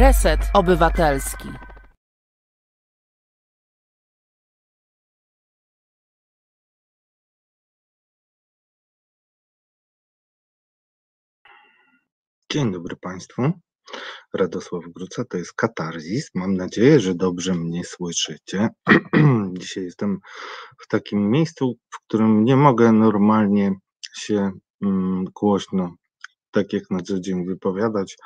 Reset Obywatelski. Dzień dobry Państwu. Radosław Gruca, to jest Katarzis. Mam nadzieję, że dobrze mnie słyszycie. Dzisiaj jestem w takim miejscu, w którym nie mogę normalnie się mm, głośno, tak jak na co dzień, wypowiadać,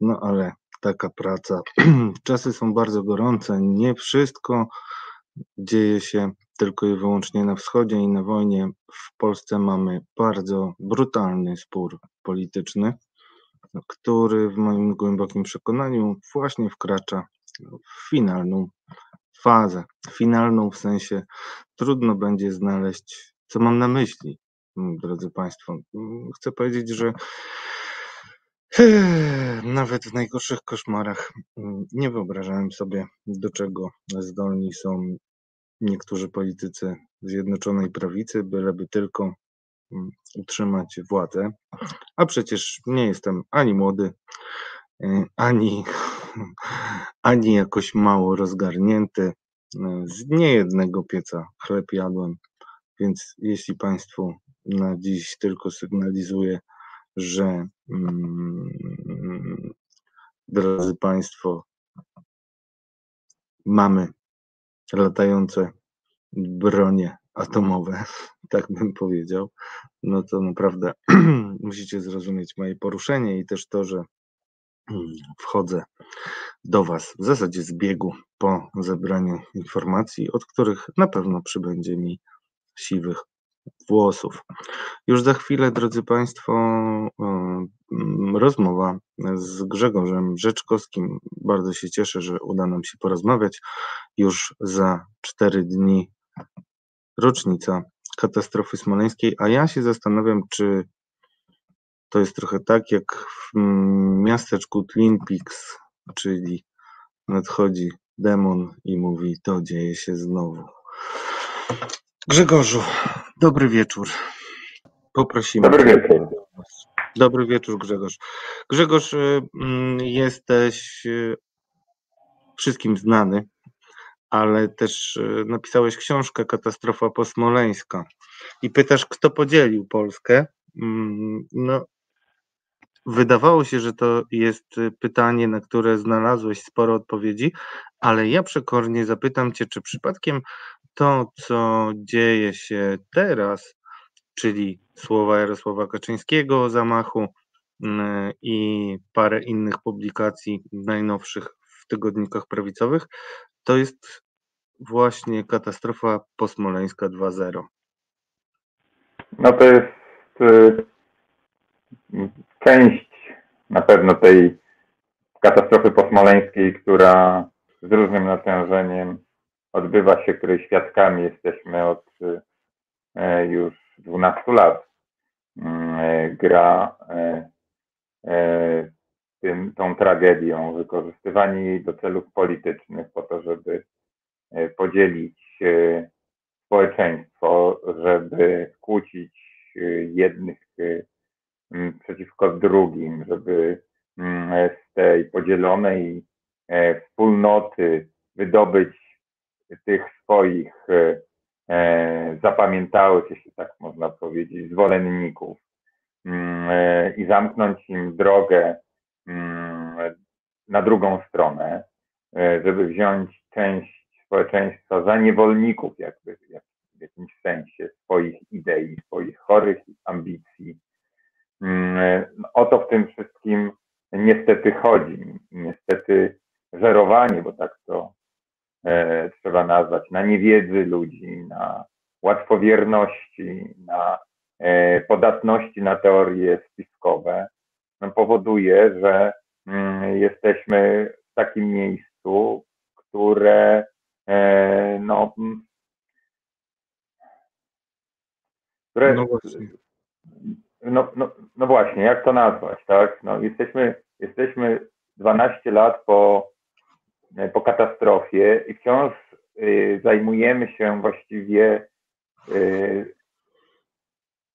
no ale taka praca. Czasy są bardzo gorące, nie wszystko dzieje się tylko i wyłącznie na wschodzie i na wojnie. W Polsce mamy bardzo brutalny spór polityczny który w moim głębokim przekonaniu właśnie wkracza w finalną fazę. Finalną w sensie trudno będzie znaleźć, co mam na myśli, drodzy Państwo. Chcę powiedzieć, że nawet w najgorszych koszmarach nie wyobrażałem sobie, do czego zdolni są niektórzy politycy Zjednoczonej Prawicy, byleby tylko Mm, utrzymać władzę, a przecież nie jestem ani młody, y, ani, ani jakoś mało rozgarnięty. Y, z niejednego pieca chleb jadłem, więc jeśli Państwu na dziś tylko sygnalizuję, że mm, drodzy Państwo, mamy latające bronie atomowe, tak bym powiedział, no to naprawdę musicie zrozumieć moje poruszenie i też to, że mm, wchodzę do Was w zasadzie z biegu po zebraniu informacji, od których na pewno przybędzie mi siwych włosów. Już za chwilę, drodzy Państwo, mm, rozmowa z Grzegorzem Rzeczkowskim. Bardzo się cieszę, że uda nam się porozmawiać. Już za cztery dni rocznica katastrofy smoleńskiej, a ja się zastanawiam, czy to jest trochę tak jak w miasteczku Twin Peaks, czyli nadchodzi demon i mówi, to dzieje się znowu. Grzegorzu, dobry wieczór. Poprosimy. Dobry wieczór. Dobry wieczór, Grzegorz. Grzegorz, y, mm, jesteś y, wszystkim znany ale też e, napisałeś książkę Katastrofa posmoleńska i pytasz, kto podzielił Polskę. Mm, no, wydawało się, że to jest pytanie, na które znalazłeś sporo odpowiedzi, ale ja przekornie zapytam Cię, czy przypadkiem to, co dzieje się teraz, czyli słowa Jarosława Kaczyńskiego o zamachu mm, i parę innych publikacji najnowszych w tygodnikach prawicowych, to jest właśnie katastrofa posmoleńska 2.0. No to jest y, część na pewno tej katastrofy posmoleńskiej, która z różnym natężeniem odbywa się, której świadkami jesteśmy od y, już 12 lat. Y, gra tym, tą tragedią, wykorzystywani jej do celów politycznych po to, żeby E, podzielić e, społeczeństwo, żeby kłócić e, jednych przeciwko drugim, żeby z tej podzielonej wspólnoty wydobyć tych swoich zapamiętałych, jeśli tak można powiedzieć, zwolenników i zamknąć im drogę na drugą stronę, żeby wziąć część społeczeństwa za niewolników jakby w jakimś sensie swoich idei, swoich chorych ambicji. Mm, o to w tym wszystkim niestety chodzi. Niestety żerowanie, bo tak to e, trzeba nazwać, na niewiedzy ludzi, na łatwowierności, na e, podatności na teorie spiskowe no, powoduje, że mm, jesteśmy w takim miejscu, które E, no, mm. które, no, właśnie. No, no, no właśnie, jak to nazwać, tak? No, jesteśmy, jesteśmy 12 lat po, e, po katastrofie i wciąż y, zajmujemy się właściwie y,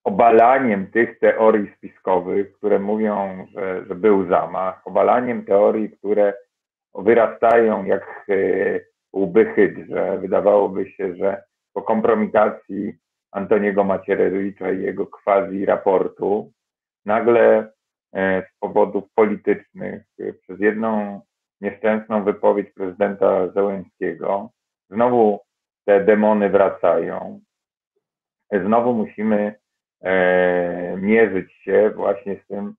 obalaniem tych teorii spiskowych, które mówią, że, że był zamach, obalaniem teorii, które wyrastają jak łby hydrze. Wydawałoby się, że po kompromitacji Antoniego Macierewicza i jego quasi raportu nagle z powodów politycznych przez jedną nieszczęsną wypowiedź prezydenta Zełenskiego znowu te demony wracają. Znowu musimy e, mierzyć się właśnie z tym,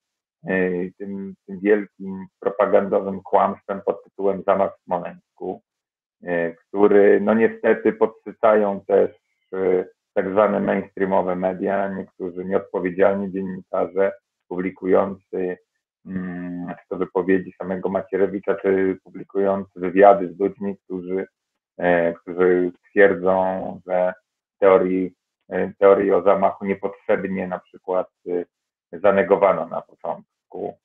e, tym, tym, wielkim propagandowym kłamstwem pod tytułem Zamach w Smoleńsku, e, który no niestety podsycają też e, tak zwane mainstreamowe media, niektórzy nieodpowiedzialni dziennikarze publikujący czy to wypowiedzi samego Macierewicza, czy publikujący wywiady z ludźmi, którzy E, którzy twierdzą, że teorii, e, teorii o zamachu niepotrzebnie na przykład e, zanegowano na początku,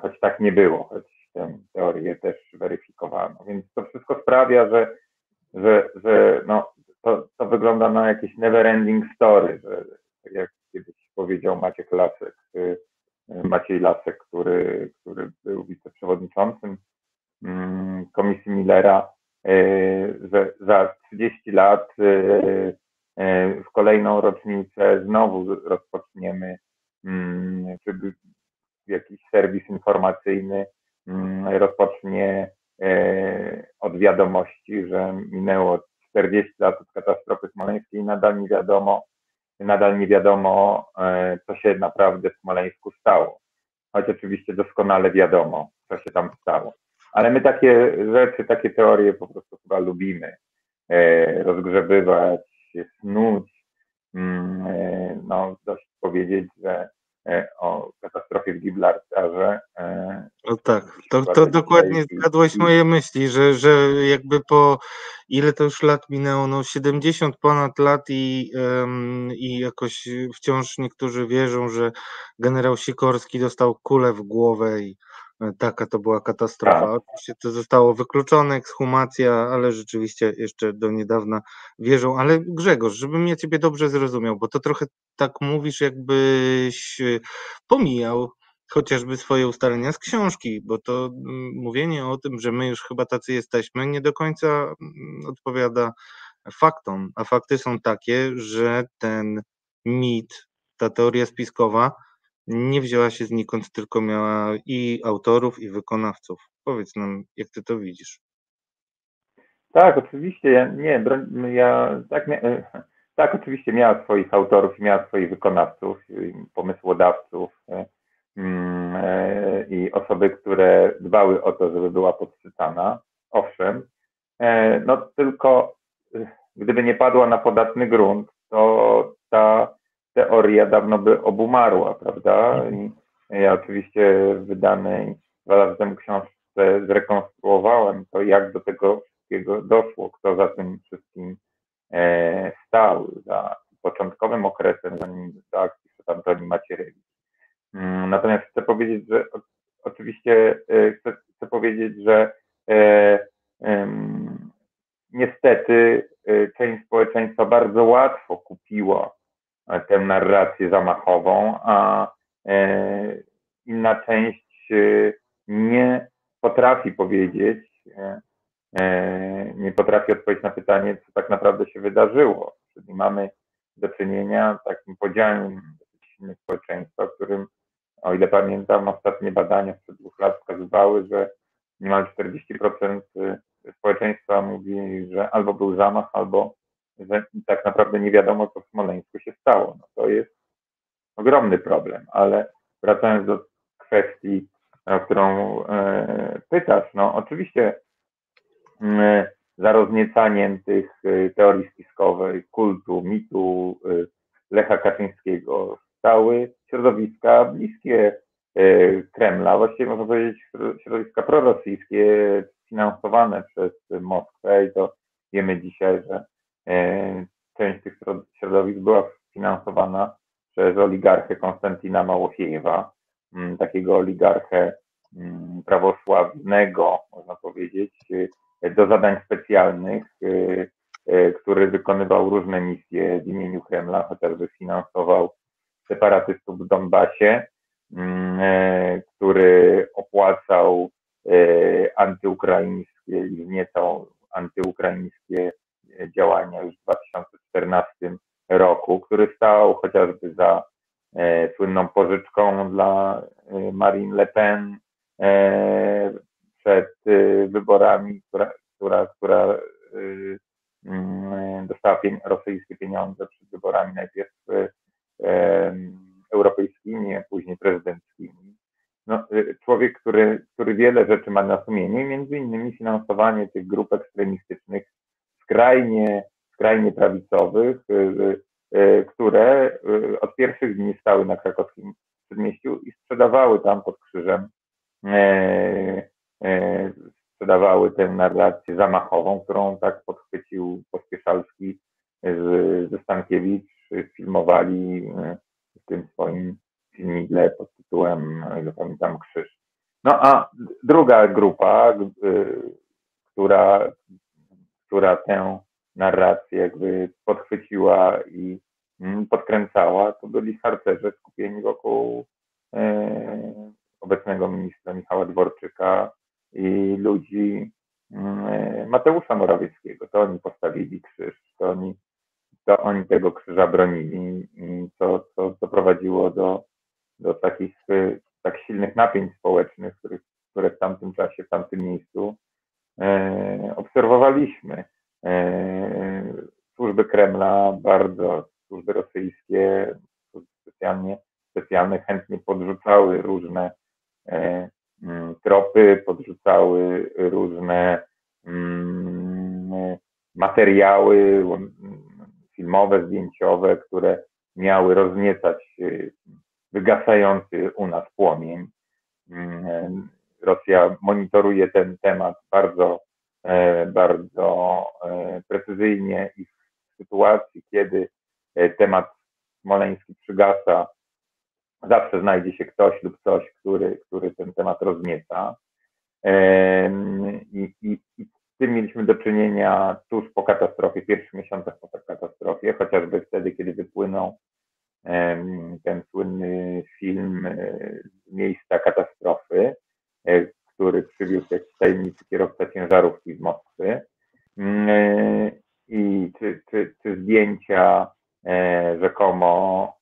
choć tak nie było, choć tę teorię też weryfikowano. Więc to wszystko sprawia, że, że, że no, to, to wygląda na jakieś never ending story, że tak jak kiedyś powiedział Maciek Lasek, Maciej Lasek, który, który był wiceprzewodniczącym mm, Komisji Millera, że za 30 lat e, e, w kolejną rocznicę znowu rozpoczniemy mm, jakiś serwis informacyjny mm, rozpocznie e, od wiadomości, że minęło 40 lat od katastrofy smoleńskiej. I nadal nie wiadomo, nadal nie wiadomo, co się naprawdę w Smoleńsku stało. Choć oczywiście doskonale wiadomo, co się tam stało ale my takie rzeczy, takie teorie po prostu chyba lubimy e, rozgrzebywać, snuć, mm, e, no dość powiedzieć, że e, o katastrofie w Gibraltarze. No tak, to, to dokładnie zgadłeś moje myśli, że, że jakby po ile to już lat minęło, no 70 ponad lat i, i jakoś wciąż niektórzy wierzą, że generał Sikorski dostał kulę w głowę i E, taka to była katastrofa. Tak. Oczywiście to zostało wykluczone, ekshumacja, ale rzeczywiście jeszcze do niedawna wierzą. Ale Grzegorz, żebym ja Ciebie dobrze zrozumiał, bo to trochę tak mówisz, jakbyś e, pomijał chociażby swoje ustalenia z książki, bo to mm, mówienie o tym, że my już chyba tacy jesteśmy, nie do końca mm, odpowiada faktom. A fakty są takie, że ten mit, ta teoria spiskowa, nie wzięła się znikąd, tylko miała i autorów, i wykonawców. Powiedz nam, jak ty to widzisz? Tak, oczywiście. Nie, ja tak, e, tak, oczywiście miała swoich autorów, miała swoich wykonawców, pomysłodawców e, mm, e, i osoby, które dbały o to, żeby była podsycana. Owszem, no tylko gdyby nie padła na podatny grunt, to ta teoria dawno by obumarła, prawda? I ja oczywiście w wydanej dwa lata temu książce zrekonstruowałem to, jak do tego wszystkiego doszło, kto za tym wszystkim e, stał, za początkowym okresem, zanim do akcji przed Antoni Macierewicz. Mm, natomiast chcę powiedzieć, że oczywiście e, chcę, chcę powiedzieć, że e, niestety część społeczeństwa bardzo łatwo kupiła tę narrację zamachową, a e, inna część e, nie potrafi powiedzieć, e, nie potrafi odpowiedzieć na pytanie, co tak naprawdę się wydarzyło. Czyli mamy do czynienia z takim podziałem społeczeństwa, w którym, o ile pamiętam, ostatnie badania sprzed dwóch lat wskazywały, że niemal 40% społeczeństwa mówi, że albo był zamach, albo że tak naprawdę nie wiadomo, co w Smoleńsku się stało. No to jest ogromny problem, ale wracając do kwestii, o którą e, pytasz, no oczywiście e, za rozniecaniem tych e, teorii spiskowej, kultu, mitu e, Lecha Kaczyńskiego stały środowiska bliskie e, Kremla, właściwie można powiedzieć środowiska prorosyjskie, finansowane przez Moskwę i to wiemy dzisiaj, że część tych środowisk była finansowana przez oligarchę Konstantina Małofiejewa, mm, takiego oligarchę mm, prawosławnego, można powiedzieć, e, do zadań specjalnych, e, który wykonywał różne misje w imieniu Kremla, chociażby finansował separatystów w Donbasie, mm, który opłacał antyukraińskie i wzniecał antyukraińskie działania już w 2014 roku, który stał chociażby za słynną pożyczką dla Marine Le Pen przed wyborami, która, która, która Mm, dostała rosyjskie pieniądze przed wyborami najpierw europejskimi, a później prezydenckimi. No, człowiek, który, który wiele rzeczy ma na sumieniu, między innymi finansowanie tych grup ekstremistycznych skrajnie, skrajnie prawicowych, y, y, które od pierwszych dni stały na krakowskim przedmieściu i sprzedawały tam pod krzyżem e, e, sprzedawały tę narrację zamachową, którą tak podchwycił Pospieszalski ze Stankiewicz, filmowali w tym swoim filmidle pod tytułem, ile Krzyż. No a druga grupa, która, która tę narrację jakby podchwyciła i mm, podkręcała, to byli harcerze skupieni wokół e, obecnego ministra Michała Dworczyka, i ludzi mm, Mateusza Morawieckiego. To oni postawili krzyż, to oni, to oni tego krzyża bronili, co, doprowadziło do, do takich tak silnych napięć społecznych, które, które w tamtym czasie, w tamtym miejscu e, obserwowaliśmy. E, służby Kremla bardzo, służby rosyjskie specjalnie, specjalnie chętnie podrzucały różne e, Mm, tropy, podrzucały różne mm, materiały filmowe, zdjęciowe, które miały rozniecać y, wygasający u nas płomień. Rosja monitoruje ten temat bardzo, e, bardzo e, precyzyjnie i w sytuacji, kiedy e, temat smoleński przygasa, zawsze znajdzie się ktoś lub coś, który, który ten temat roznieca. I, i, I z tym mieliśmy do czynienia tuż po katastrofie, w pierwszych miesiącach po katastrofie, chociażby wtedy, kiedy wypłynął ten słynny film z miejsca katastrofy, który przywiózł jakiś tajemniczy kierowca ciężarówki z Moskwy. Mm, e, I czy, czy, czy zdjęcia rzekomo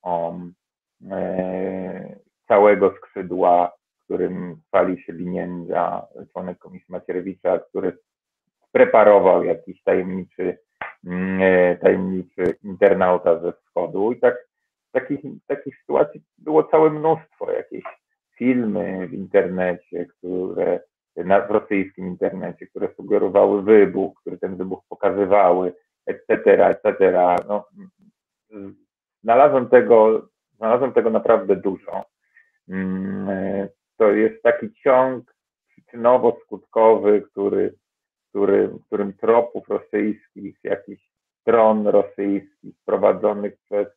E, całego skrzydła, którym chwali się Liniędza, członek Komisji Macierewicza, który preparował jakiś tajemniczy, mm, e, tajemniczy internauta ze wschodu. I tak takich, takich sytuacji było całe mnóstwo. Jakieś filmy w internecie, które na, w rosyjskim internecie, które sugerowały wybuch, które ten wybuch pokazywały, etc., etc. No, znalazłem tego Znalazłem tego naprawdę dużo. Mm, to jest taki ciąg przyczynowo-skutkowy, który, który, którym tropów rosyjskich, jakichś stron rosyjskich prowadzonych przez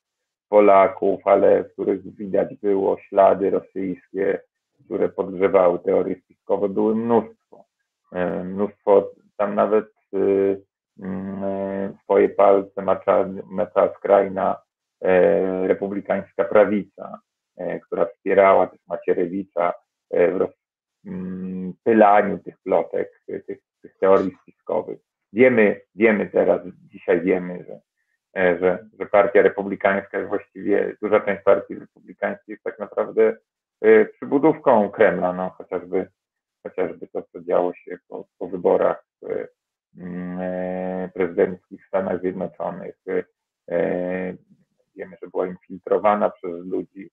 Polaków, ale w których widać było ślady rosyjskie, które podgrzewały teorie spiskowe, było mnóstwo. E, mnóstwo, tam nawet y, mm, e, swoje palce macza, macza skrajna E, republikańska prawica, która wspierała też Macierewicza w rozpylaniu mm, tych plotek, tych, tych teorii spiskowych. Wiemy, wiemy teraz, dzisiaj wiemy, że, że, że partia republikańska właściwie, duża część partii republikańskiej jest tak naprawdę przybudówką Kremla, no chociażby, chociażby to, co działo się po, po wyborach mm, prezydenckich w Stanach Zjednoczonych, wiemy, że była infiltrowana przez ludzi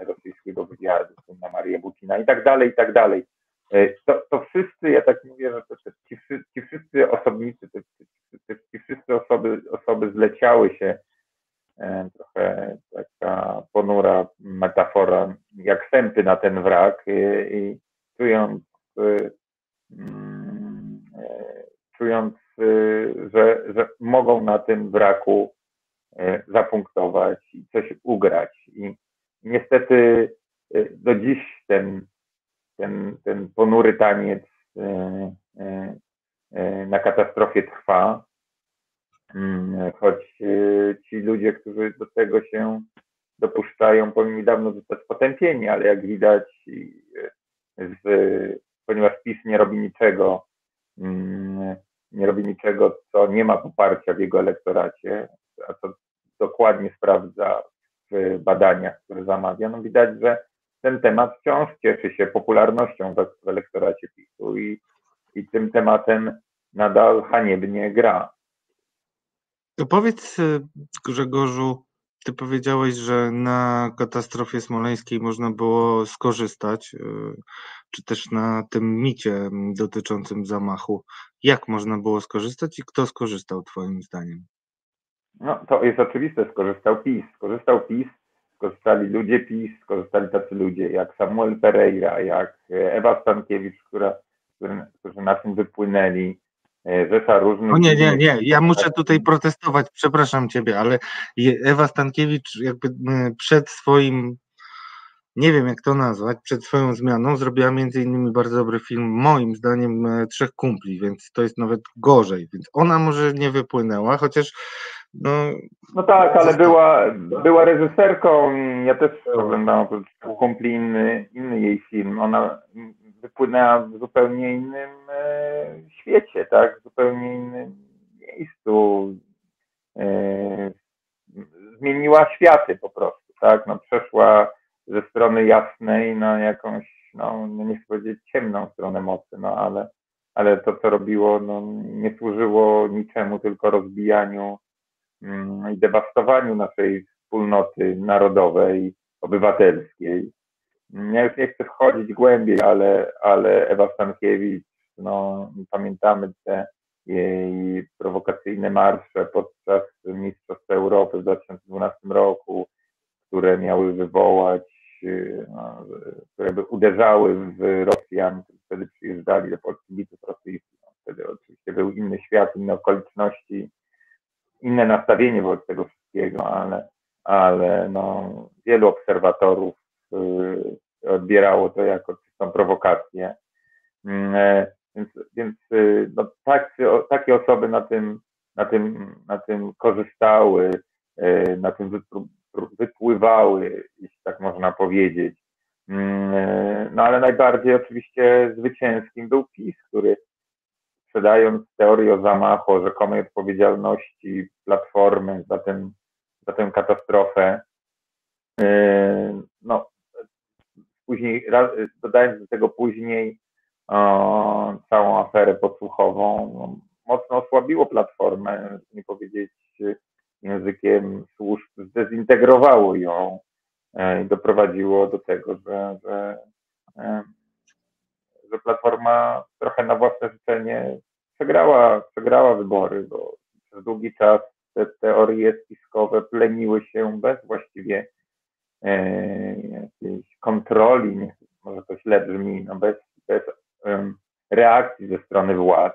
rosyjskiego wywiadu, na Marię Butina i tak dalej, i tak dalej. E, to, to wszyscy, ja tak mówię, że to, to ci, ci, wszyscy osobnicy, to, ci wszyscy osoby, osoby zleciały się, trochę taka ponura metafora, jak sępy na ten wrak i, i czując, e, mm, e, czując, że, że mogą na tym wraku E, zapunktować i coś ugrać. I niestety e, do dziś ten, ten, ten ponury taniec e, na katastrofie trwa, mm, choć ci ludzie, którzy do tego się dopuszczają, powinni dawno zostać potępieni, ale jak widać z, ponieważ PiS nie robi niczego, mm, nie robi niczego, co nie ma poparcia w jego elektoracie, a co dokładnie sprawdza w badaniach, które zamawia, no widać, że ten temat wciąż cieszy się popularnością w elektoracie PiSu i, i tym tematem nadal haniebnie gra. To powiedz y, Grzegorzu, ty powiedziałeś, że na katastrofie smoleńskiej można było skorzystać, y, czy też na tym micie dotyczącym zamachu. Jak można było skorzystać i kto skorzystał Twoim zdaniem? No, to jest oczywiste, skorzystał PiS. Skorzystał PiS, skorzystali ludzie PiS, skorzystali tacy ludzie jak Samuel Pereira, jak Ewa Stankiewicz, która, którzy na tym wypłynęli, E, rzesza różnych... O nie, nie, nie, ja muszę tutaj protestować, przepraszam Ciebie, ale Ewa Stankiewicz jakby przed swoim, nie wiem jak to nazwać, przed swoją zmianą zrobiła między innymi bardzo dobry film, moim zdaniem e, Trzech Kumpli, więc to jest nawet gorzej, więc ona może nie wypłynęła, chociaż no... No tak, ale była, była reżyserką, ja też oglądałam Trzech Kumpli, inny, inny jej film, ona wypłynęła w zupełnie innym e, świecie, tak, w zupełnie innym miejscu. E, zmieniła światy po prostu, tak, no przeszła ze strony jasnej na jakąś, no nie chcę powiedzieć ciemną stronę mocy, no ale, ale to, co robiło, no nie służyło niczemu, tylko rozbijaniu i dewastowaniu naszej wspólnoty narodowej, obywatelskiej. Ja już nie chcę wchodzić głębiej, ale, ale Ewa Stankiewicz, no, pamiętamy te jej prowokacyjne marsze podczas Mistrzostw Europy w 2012 roku, które miały wywołać, no, które by uderzały w Rosjan, którzy wtedy przyjeżdżali do Polski biców rosyjskich. Wtedy oczywiście był inny świat, inne okoliczności, inne nastawienie wobec tego wszystkiego, ale, ale no, wielu obserwatorów Y, odbierało to jako czystą prowokację. E, więc, więc y, no, tak, takie osoby na tym, na, tym, na tym korzystały, e, na tym wypływały, jeśli tak można powiedzieć. Mm, e, no ale najbardziej oczywiście zwycięskim był PiS, który sprzedając teorię o zamachu, o rzekomej odpowiedzialności Platformy za, ten, za tę katastrofę, no, później, dodając do tego później o, całą aferę podsłuchową, no, mocno osłabiło platformę, nie powiedzieć językiem służb, zdezintegrowało ją e, i doprowadziło do tego, że, że, e, że platforma trochę na własne życzenie przegrała, przegrała wybory, bo przez długi czas te teorie spiskowe pleniły się bez właściwie E, jakiejś kontroli, nie, może to źle brzmi, no bez, bez um, reakcji ze strony władz.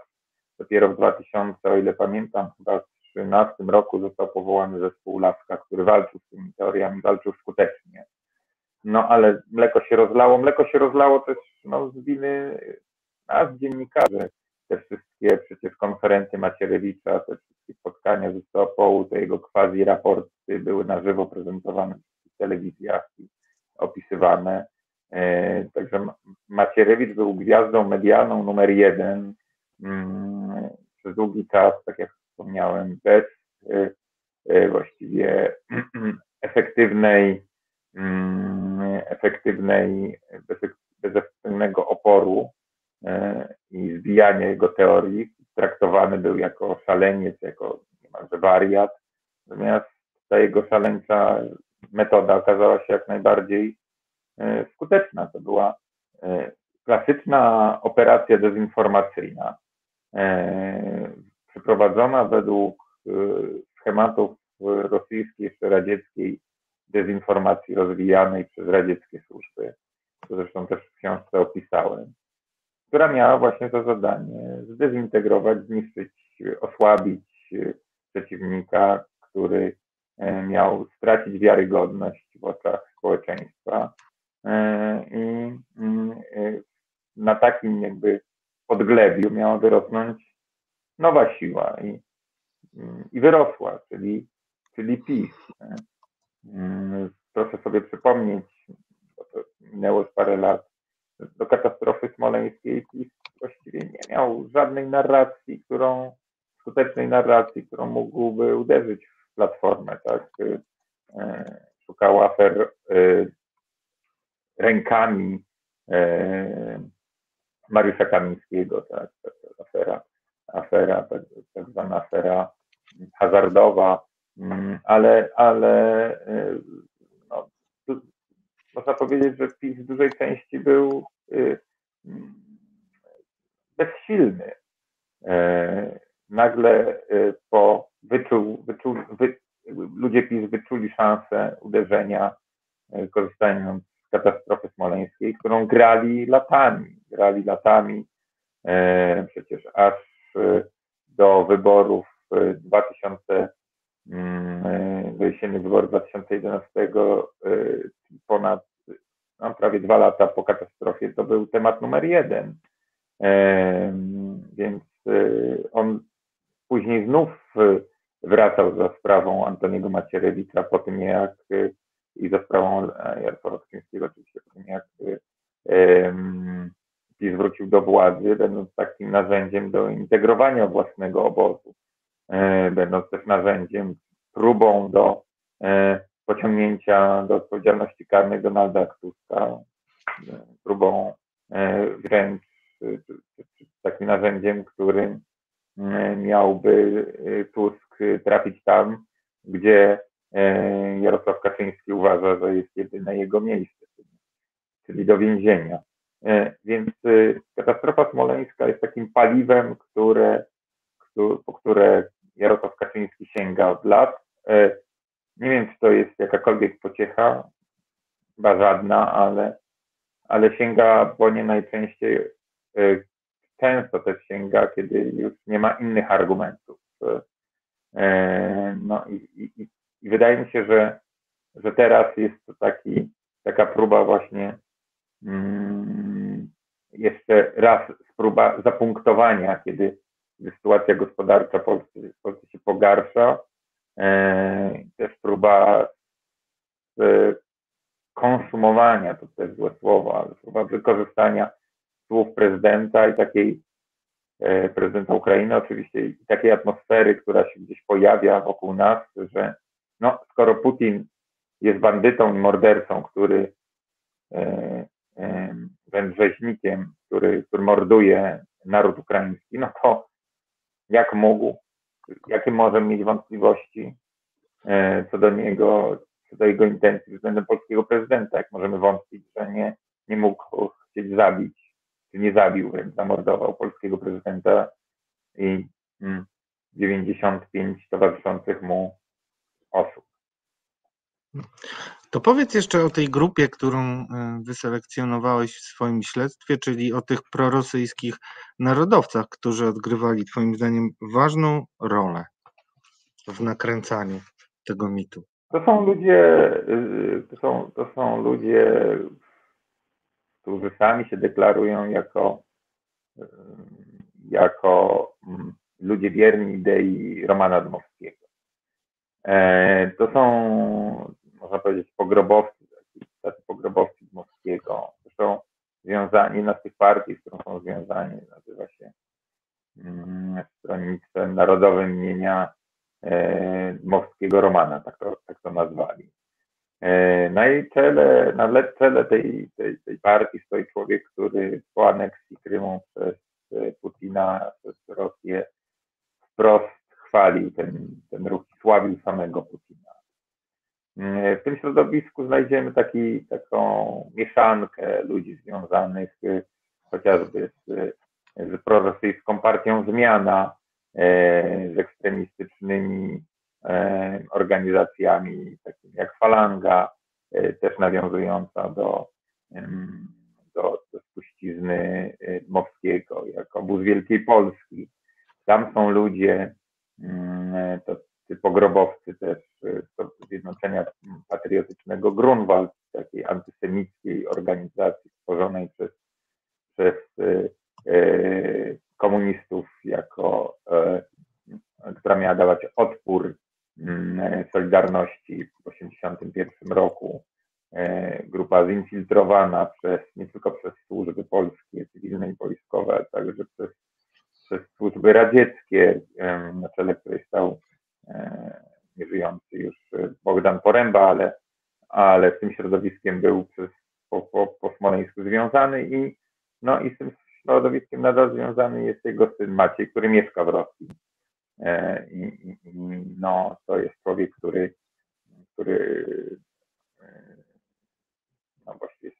Dopiero w 2000, o ile pamiętam, chyba w 2013 roku został powołany zespół Laska, który walczył z tymi teoriami, walczył skutecznie. No ale mleko się rozlało. Mleko się rozlało też no, z winy nas, dziennikarzy. Te wszystkie przecież konferencje Macierewicza, te wszystkie spotkania ze Stopołu, te jego quasi raporty były na żywo prezentowane telewizjach opisywane. E, także Macierewicz był gwiazdą medialną numer jeden mm, przez długi czas, tak jak wspomniałem, bez e, e, właściwie efektywnej, mm, efektywnej, bez, bez efektywnego oporu i zbijania jego teorii. Traktowany był jako szaleniec, jako niemalże wariat. Natomiast ta jego szaleńcza metoda okazała się jak najbardziej e, skuteczna. To była e, klasyczna operacja dezinformacyjna, e, przeprowadzona według schematów rosyjskiej, jeszcze radzieckiej dezinformacji rozwijanej przez radzieckie służby, to zresztą też w książce opisałem, która miała właśnie to zadanie zdezintegrować, zniszczyć, osłabić przeciwnika, który E, miał stracić wiarygodność w oczach społeczeństwa e, i e, na takim jakby podglebiu miała wyrosnąć nowa siła i, i wyrosła, czyli, czyli PiS. Mm, proszę sobie przypomnieć, bo to minęło już parę lat, do katastrofy smoleńskiej PiS właściwie nie miał żadnej narracji, którą, skutecznej narracji, którą mógłby uderzyć w platformę, tak? E, szukał afer e, rękami Mariusza Kamińskiego, tak? Afera, afera tak, tak zwana afera hazardowa, ale, ale no, można powiedzieć, że PiS w dużej części był bezsilny. Nagle po wyczuł, wyczuł, wy, ludzie PiS wyczuli szansę uderzenia, e, korzystając z katastrofy smoleńskiej, którą grali latami. Grali latami e, przecież aż e, do wyborów 2000, mm, do jesiennych wyborów 2011, ponad no, prawie dwa lata po katastrofie, to był temat numer jeden. Więc on później znów wracał za sprawą Antoniego Macierewicza po tym jak i za sprawą Jarosława Kaczyńskiego oczywiście po tym jak PiS wrócił do władzy, będąc takim narzędziem do integrowania własnego obozu, e, będąc też narzędziem, próbą do e, pociągnięcia do odpowiedzialności karnej Donalda Tuska, e, próbą wręcz takim narzędziem, którym miałby Tusk trafić tam, gdzie e, Jarosław Kaczyński uważa, że jest jedyne jego miejsce, czyli do więzienia. E, więc e, katastrofa smoleńska jest takim paliwem, które, które Jarosław Kaczyński sięga od lat. Nie wiem, czy to jest jakakolwiek pociecha, chyba żadna, ale, ale sięga, bo nie najczęściej, często też sięga, kiedy już nie ma innych argumentów. E, no i, i, i wydaje mi się, że, że teraz jest to taki, taka próba właśnie mm, jeszcze raz próba zapunktowania, kiedy sytuacja gospodarcza Polski, Polski się pogarsza. E, też próba e, konsumowania, to też złe słowo, ale próba wykorzystania słów prezydenta i takiej E, prezydenta Ukrainy, oczywiście i takiej atmosfery, która się gdzieś pojawia wokół nas, że no, skoro Putin jest bandytą i mordercą, który e, e, wręcz rzeźnikiem, który, który morduje naród ukraiński, no to jak mógł, jakie może mieć wątpliwości co do niego, co do jego intencji względem polskiego prezydenta, jak możemy wątpić, że nie, nie mógł chcieć zabić nie zabił, wręcz zamordował polskiego prezydenta i 95 mm, towarzyszących mu osób. To powiedz jeszcze o tej grupie, którą e, wyselekcjonowałeś w swoim śledztwie, czyli o tych prorosyjskich narodowcach, którzy odgrywali Twoim zdaniem ważną rolę w nakręcaniu tego mitu. To są ludzie, y, to są, to są ludzie którzy sami się deklarują jako, jako mm, ludzie wierni idei Romana Dmowskiego. E, to są, można powiedzieć, pogrobowcy, tacy pogrobowcy Dmowskiego. Zresztą związani, jedna z tych partii, z którą są związani, nazywa się mm, Stronnictwem Narodowym imienia e, Dmowskiego Romana, tak to, tak to nazwali. E, na jej czele, na czele tej, tej, tej partii stoi człowiek, który po aneksji Krymu przez e, Putina, przez Rosję wprost chwalił ten, ten ruch sławił samego Putina. E, w tym środowisku znajdziemy taki, taką mieszankę ludzi związanych chociażby z, z prorosyjską partią Zmiana, z ekstremistycznymi E, organizacjami takimi jak Falanga, e, też nawiązująca do, do, do spuścizny e, Mowskiego, jak obóz Wielkiej Polski. Tam są ludzie, mm, to pogrobowcy też z Zjednoczenia Patriotycznego Grunwald, takiej antysemickiej organizacji stworzonej przez, przez komunistów jako która miała dawać odpór Mm, Solidarności w 1981 roku, e, grupa zinfiltrowana przez, nie tylko przez służby polskie, cywilne i wojskowe, ale także przez, przez służby radzieckie, na czele której stał nieżyjący już Bogdan Poręba, ale, ale z tym środowiskiem był przez, po, po, po Smoleńsku związany i, no, i z tym środowiskiem nadal związany jest jego syn Maciej, który mieszka w Rosji. E, I, i, no, to jest człowiek, który, który e, no właściwie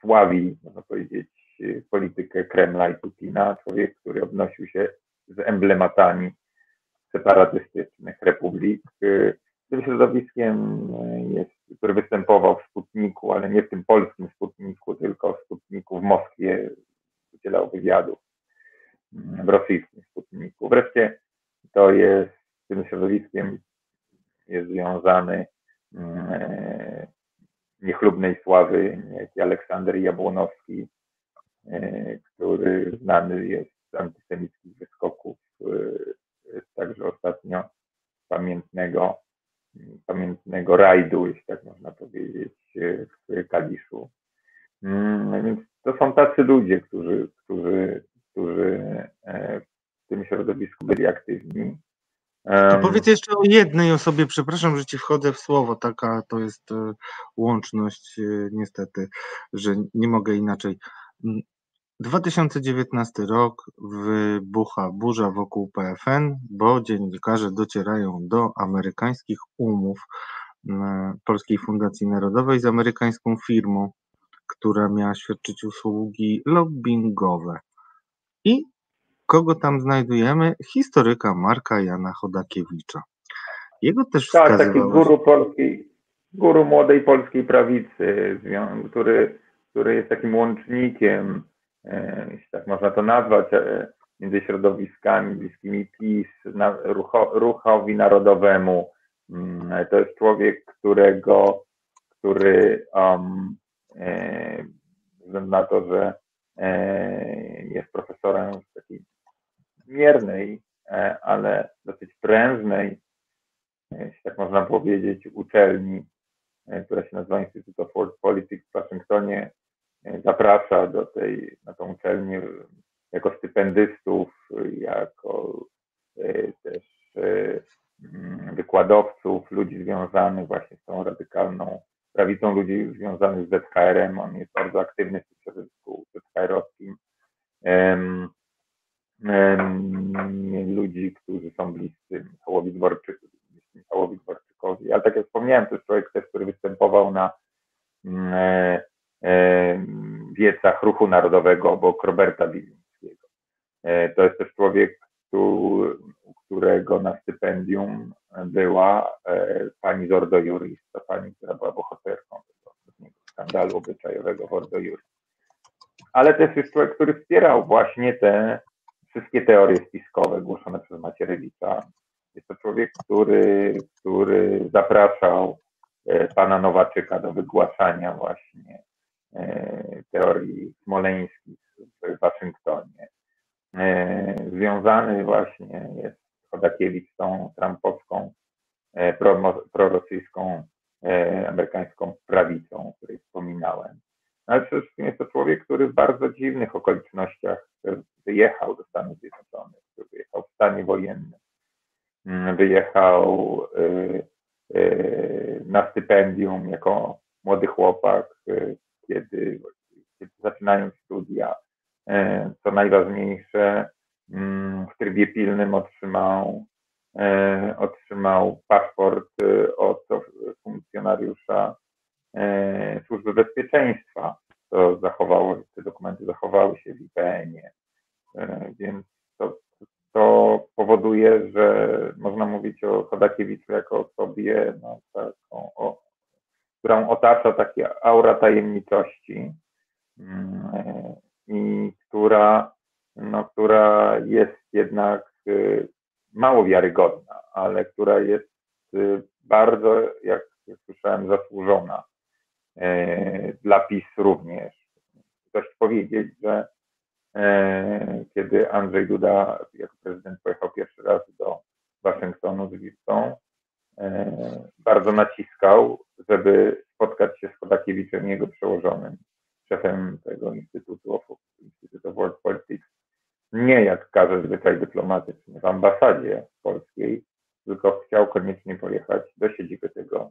sławi, można powiedzieć, politykę Kremla i Putina. Człowiek, który odnosił się z emblematami separatystycznych republik. E, tym środowiskiem jest, który występował w Sputniku, ale nie w tym polskim Sputniku, tylko w Sputniku w Moskwie, udzielał wywiadów w rosyjskim Sputniku. Wreszcie to jest z tym środowiskiem jest związany niechlubnej sławy Aleksander Jabłonowski, który znany jest z antysemickich wyskoków, także ostatnio pamiętnego, pamiętnego rajdu, jeśli tak można powiedzieć, w Kaliszu. Mm, więc to są tacy ludzie, którzy, którzy, którzy w tym środowisku byli aktywni. Powiedz jeszcze o jednej osobie, przepraszam, że ci wchodzę w słowo, taka to jest e, łączność e, niestety, że nie mogę inaczej. 2019 mm, rok wybucha burza wokół PFN, bo dziennikarze docierają do amerykańskich umów mm, Polskiej Fundacji Narodowej z amerykańską firmą, która miała świadczyć usługi lobbyingowe. I kogo tam znajdujemy? Historyka Marka Jana Chodakiewicza. Jego też Tak, taki guru polskiej, guru młodej polskiej prawicy, który, który jest takim łącznikiem, e, jeśli tak można to nazwać, e, między środowiskami bliskimi PiS, rucho, ruchowi narodowemu. Mm, to jest człowiek, którego, który um, e, względu na to, że jest profesorem w takiej miernej, e, ale dosyć prężnej, e, jeśli tak można powiedzieć, uczelni, e, która się nazywa Instytut of World Politics w Waszyngtonie, zaprasza do tej, na tą uczelnię jako stypendystów, jako też mm, wykładowców, ludzi związanych właśnie z tą radykalną prawicą, ludzi związanych z ZHR-em. On jest bardzo aktywny w środowisku ZHR-owskim ludzi, którzy są bliscy Michałowi, Dworczykowi, Michałowi Dworczykowi. Ale tak jak wspomniałem, to jest człowiek też, który występował na mm, e, e, wiecach Ruchu Narodowego obok Roberta Bilińskiego. E, to jest też człowiek, którego na stypendium była pani Zordo Juris, ta pani, która była bohaterką tego skandalu obyczajowego w Ordo Juris. Ale też jest człowiek, który wspierał właśnie te wszystkie teorie spiskowe głoszone przez Macierewicza. Jest to człowiek, który, który zapraszał e, pana Nowaczyka do wygłaszania właśnie e, teorii smoleńskich w Waszyngtonie. E, związany właśnie jest Chodakiewicz z tą trampowską, prorosyjską, amerykańską prawicą, o której wspominałem. Ale przede wszystkim jest to człowiek, który w bardzo dziwnych okolicznościach wyjechał do Stanów Zjednoczonych, wyjechał w stanie wojennym, mm, wyjechał na stypendium jako młody chłopak, kiedy, kiedy zaczynając studia, co najważniejsze, mm, w trybie pilnym otrzymał, otrzymał paszport od funkcjonariusza Służby Bezpieczeństwa. To zachowało, te dokumenty zachowały się w IPN-ie. E, więc to, to powoduje, że można mówić o Chodakiewiczu jako osobie, no, taką, o, którą otacza taka aura tajemniczości mm, i która, no, która jest jednak y, mało wiarygodna, ale która jest y, bardzo, jak słyszałem, zasłużona e, dla PiS również. Ktoś powiedzieć, że kiedy Andrzej Duda jako prezydent pojechał pierwszy raz do Waszyngtonu z listą, bardzo naciskał, żeby spotkać się z Chodakiewiczem, jego przełożonym, szefem tego Instytutu of, Institute of World Politics, nie jak każe zwyczaj dyplomatyczny w ambasadzie polskiej, tylko chciał koniecznie pojechać do siedziby tego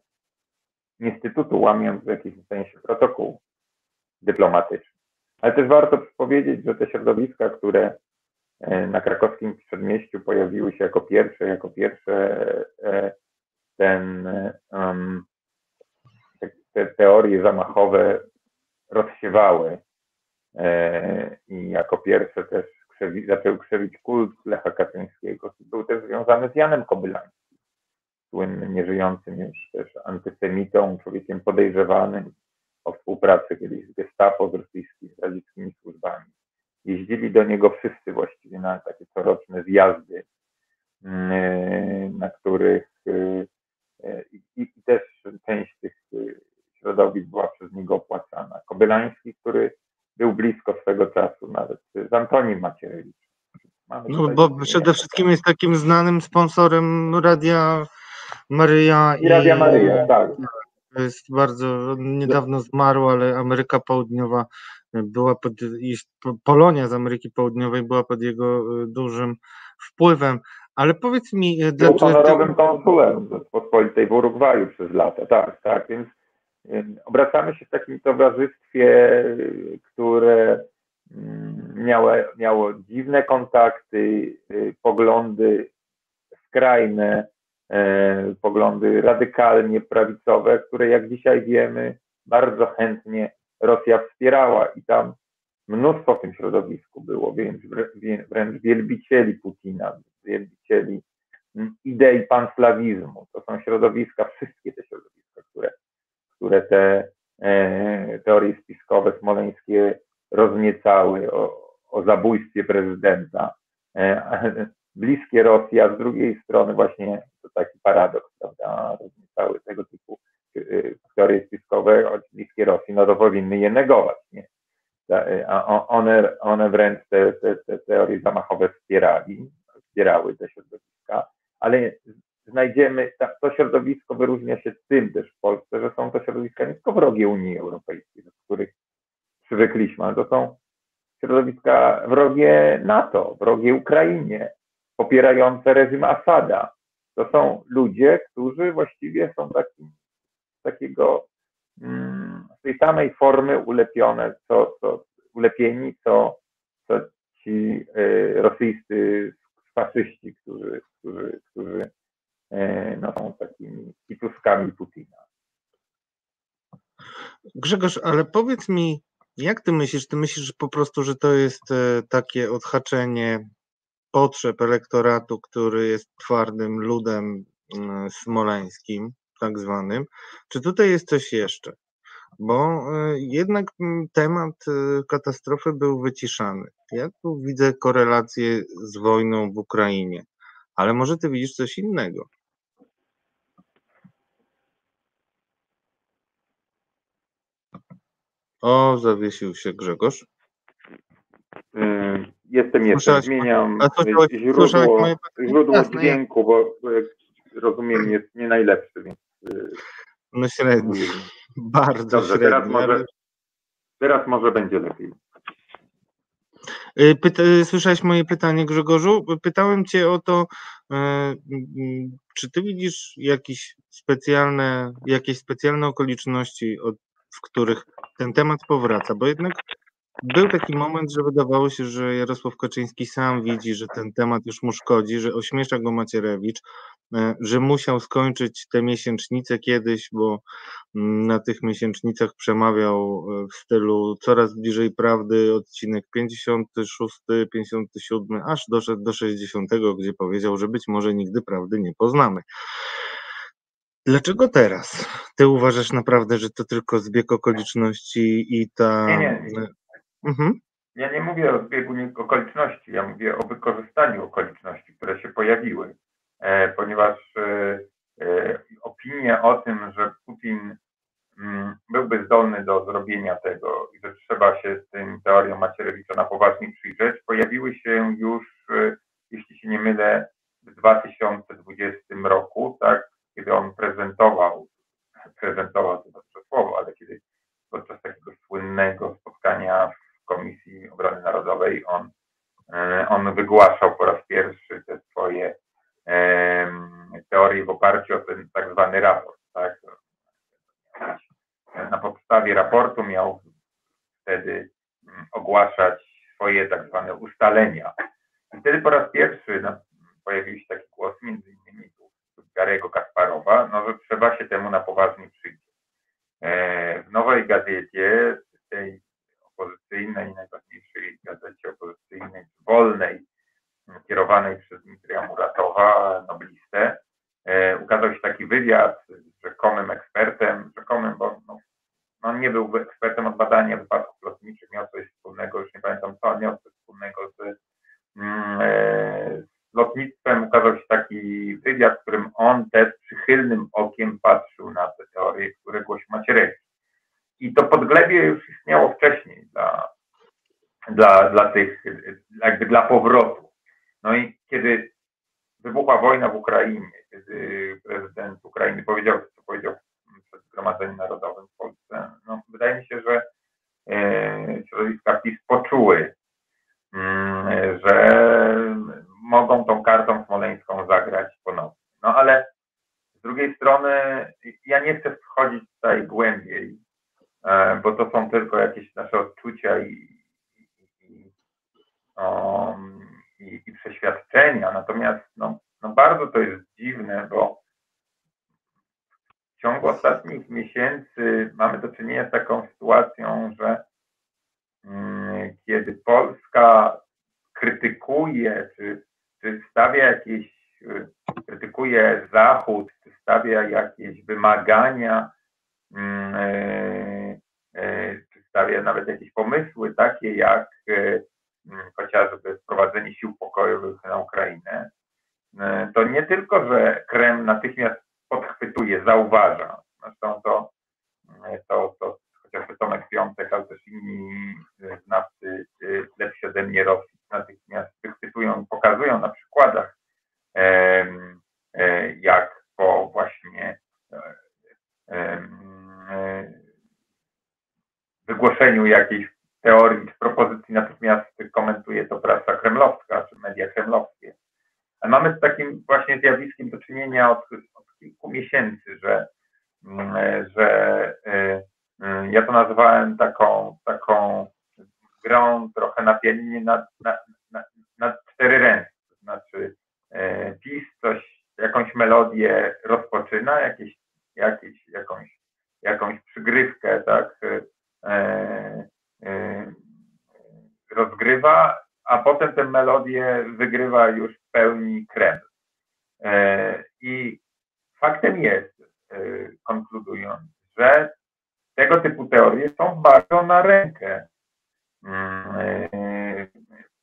instytutu, łamiąc w jakimś sensie protokół dyplomatyczny. Ale też warto powiedzieć, że te środowiska, które e, na krakowskim przedmieściu pojawiły się jako pierwsze, jako pierwsze e, ten, um, te, te teorie zamachowe rozsiewały e, i jako pierwsze też krzewi, zaczął krzewić kult Lecha Kaczyńskiego. Był też związany z Janem Kobylańskim, słynnym, nieżyjącym już też antysemitą, człowiekiem podejrzewanym o współpracę kiedyś z Gestapo, z rosyjskimi, radzieckimi służbami. Jeździli do niego wszyscy właściwie na takie coroczne zjazdy, mm, na których y, i, i też część tych y, środowisk była przez niego opłacana. Kobylański, który był blisko swego czasu nawet z Antonim Macierewicz. No bo przede wszystkim jest takim znanym sponsorem Radia Maryja. I, i Radia Maryja, tak. To jest bardzo, niedawno zmarł, ale Ameryka Południowa była pod, Polonia z Ameryki Południowej była pod jego y, dużym wpływem. Ale powiedz mi... Był dlaczego... honorowym konsulem Rzeczpospolitej w Urugwaju przez lata, tak, tak, więc Obracamy się w takim towarzystwie, które mm, miało, miało dziwne kontakty, y, poglądy skrajne, e, poglądy radykalnie prawicowe, które jak dzisiaj wiemy, bardzo chętnie Rosja wspierała i tam mnóstwo w tym środowisku było, więc wręcz wielbicieli Putina, wielbicieli idei panslawizmu. To są środowiska, wszystkie te środowiska, które które te e, teorie spiskowe smoleńskie rozniecały o, o zabójstwie prezydenta. E, bliskie Rosji, a z drugiej strony właśnie to taki paradoks, prawda, rozniecały tego typu e, teorie spiskowe, bliskie Rosji, no to powinny je negować, nie? A one, one wręcz te, te, te teorie zamachowe wspierali, wspierały te środowiska, ale znajdziemy, to środowisko wyróżnia się tym też w Polsce, że są to środowiska nie tylko wrogie Unii Europejskiej, do których przywykliśmy, ale to są środowiska wrogie NATO, wrogie Ukrainie, popierające reżim Asada. To są ludzie, którzy właściwie są takim, takiego, mm, tej samej formy ulepione, co, co ulepieni, co, co ci y, rosyjscy faszyści, którzy, którzy, którzy E, no, są takimi kituskami Putina. Grzegorz, ale powiedz mi, jak ty myślisz? Ty myślisz po prostu, że to jest e, takie odhaczenie potrzeb elektoratu, który jest twardym ludem mm, smoleńskim, tak zwanym? Czy tutaj jest coś jeszcze? Bo e, jednak mm, temat katastrofy był wyciszany. Ja tu widzę korelację z wojną w Ukrainie, ale może ty widzisz coś innego. O, zawiesił się Grzegorz. Yy, jestem, jestem. Zmieniam źródło, źródło dźwięku, bo, rozumiem jest nie najlepszy, więc... No średni. Bardzo Dobrze. Teraz może, teraz może będzie lepiej. Yy, pyta, słyszałeś moje pytanie, Grzegorzu? Pytałem Cię o to, czy Ty widzisz jakieś specjalne, jakieś specjalne okoliczności, w których ten temat powraca, bo jednak był taki moment, że wydawało się, że Jarosław Kaczyński sam widzi, że ten temat już mu szkodzi, że ośmiesza go Macierewicz, e, że musiał skończyć te miesięcznice kiedyś, bo mm, na tych miesięcznicach przemawiał e, w stylu coraz bliżej prawdy, odcinek 56, 57, aż doszedł do 60, gdzie powiedział, że być może nigdy prawdy nie poznamy. Dlaczego teraz? Ty uważasz naprawdę, że to tylko zbieg okoliczności i ta. Nie, nie. Mhm. Ja nie mówię o zbiegu okoliczności, ja mówię o wykorzystaniu okoliczności, które się pojawiły, e, ponieważ e, e, opinie o tym, że Putin m, byłby zdolny do zrobienia tego i że trzeba się z tym teorią Macierewicza na poważnie przyjrzeć, pojawiły się już, e, jeśli się nie mylę, w 2020 roku, tak, kiedy on prezentował, prezentował to słowo, ale kiedy podczas takiego słynnego spotkania w Komisji Obrony Narodowej on, on wygłaszał po raz pierwszy te swoje teorie w oparciu o ten tak zwany raport. Tak? Na podstawie raportu miał wtedy mm, ogłaszać swoje tak zwane ustalenia. I wtedy po raz pierwszy no, pojawił się taki głos, między innymi Garego Kasparowa, no, że trzeba się temu na poważnie przyjrzeć. E, w Nowej Gazecie, tej opozycyjnej, najważniejszej gazecie opozycyjnej, wolnej, kierowanej przez Dmitrija Muratowa, noblistę, e, ukazał się taki wywiad z rzekomym ekspertem, rzekomym, bo no, on nie był ekspertem od badania wypadków lotniczych, miał coś wspólnego, już nie pamiętam co, miał coś wspólnego z, mm, e, z lotnictwem. Ukazał się taki wywiad, w którym on też przychylnym okiem patrzył na te teorie, które głosi Macierewicz. I to podglebie już istniało wcześniej dla, dla, dla tych, jakby dla powrotu. No i kiedy wybuchła wojna w Ukrainie, kiedy prezydent Ukrainy powiedział, co powiedział przed Zgromadzeniem Narodowym w Polsce, no, wydaje mi się, że e, środowiska PiS poczuły, mm, że mogą tą kartą smoleńską zagrać ponownie. No ale z drugiej strony ja nie chcę wchodzić tutaj głębiej, bo to są tylko jakieś nasze odczucia i, i, i, um, i przeświadczenia. Natomiast no, no bardzo to jest dziwne, bo w ciągu ostatnich miesięcy mamy do czynienia z taką sytuacją, że mm, kiedy Polska krytykuje, czy, czy stawia jakieś, krytykuje Zachód, czy stawia jakieś wymagania, mm, e, e, stawia nawet jakieś pomysły takie jak e, chociażby wprowadzenie sił pokojowych na Ukrainę, to nie tylko, że Kreml natychmiast podchwytuje, zauważa. Zresztą to, to, to chociażby Tomek Piątek, ale też inni znawcy lepsi ode mnie Rosji natychmiast wychwytują, pokazują na przykładach, e, jak po właśnie e, wygłoszeniu jakiejś teorii czy propozycji natychmiast komentuje to prasa kremlowska czy media kremlowskie. Ale mamy z takim właśnie zjawiskiem do czynienia od, od kilku miesięcy, że, mm, że e, ja to nazywałem taką, taką grą trochę na na, na, na, na cztery ręce. To znaczy e, PiS coś, jakąś melodię rozpoczyna, jakieś, jakieś, jakąś, jakąś przygrywkę, tak, rozgrywa, a potem tę melodię wygrywa już w pełni Kreml. E, I faktem jest, e, konkludując, że tego typu teorie są bardzo na rękę mm, e,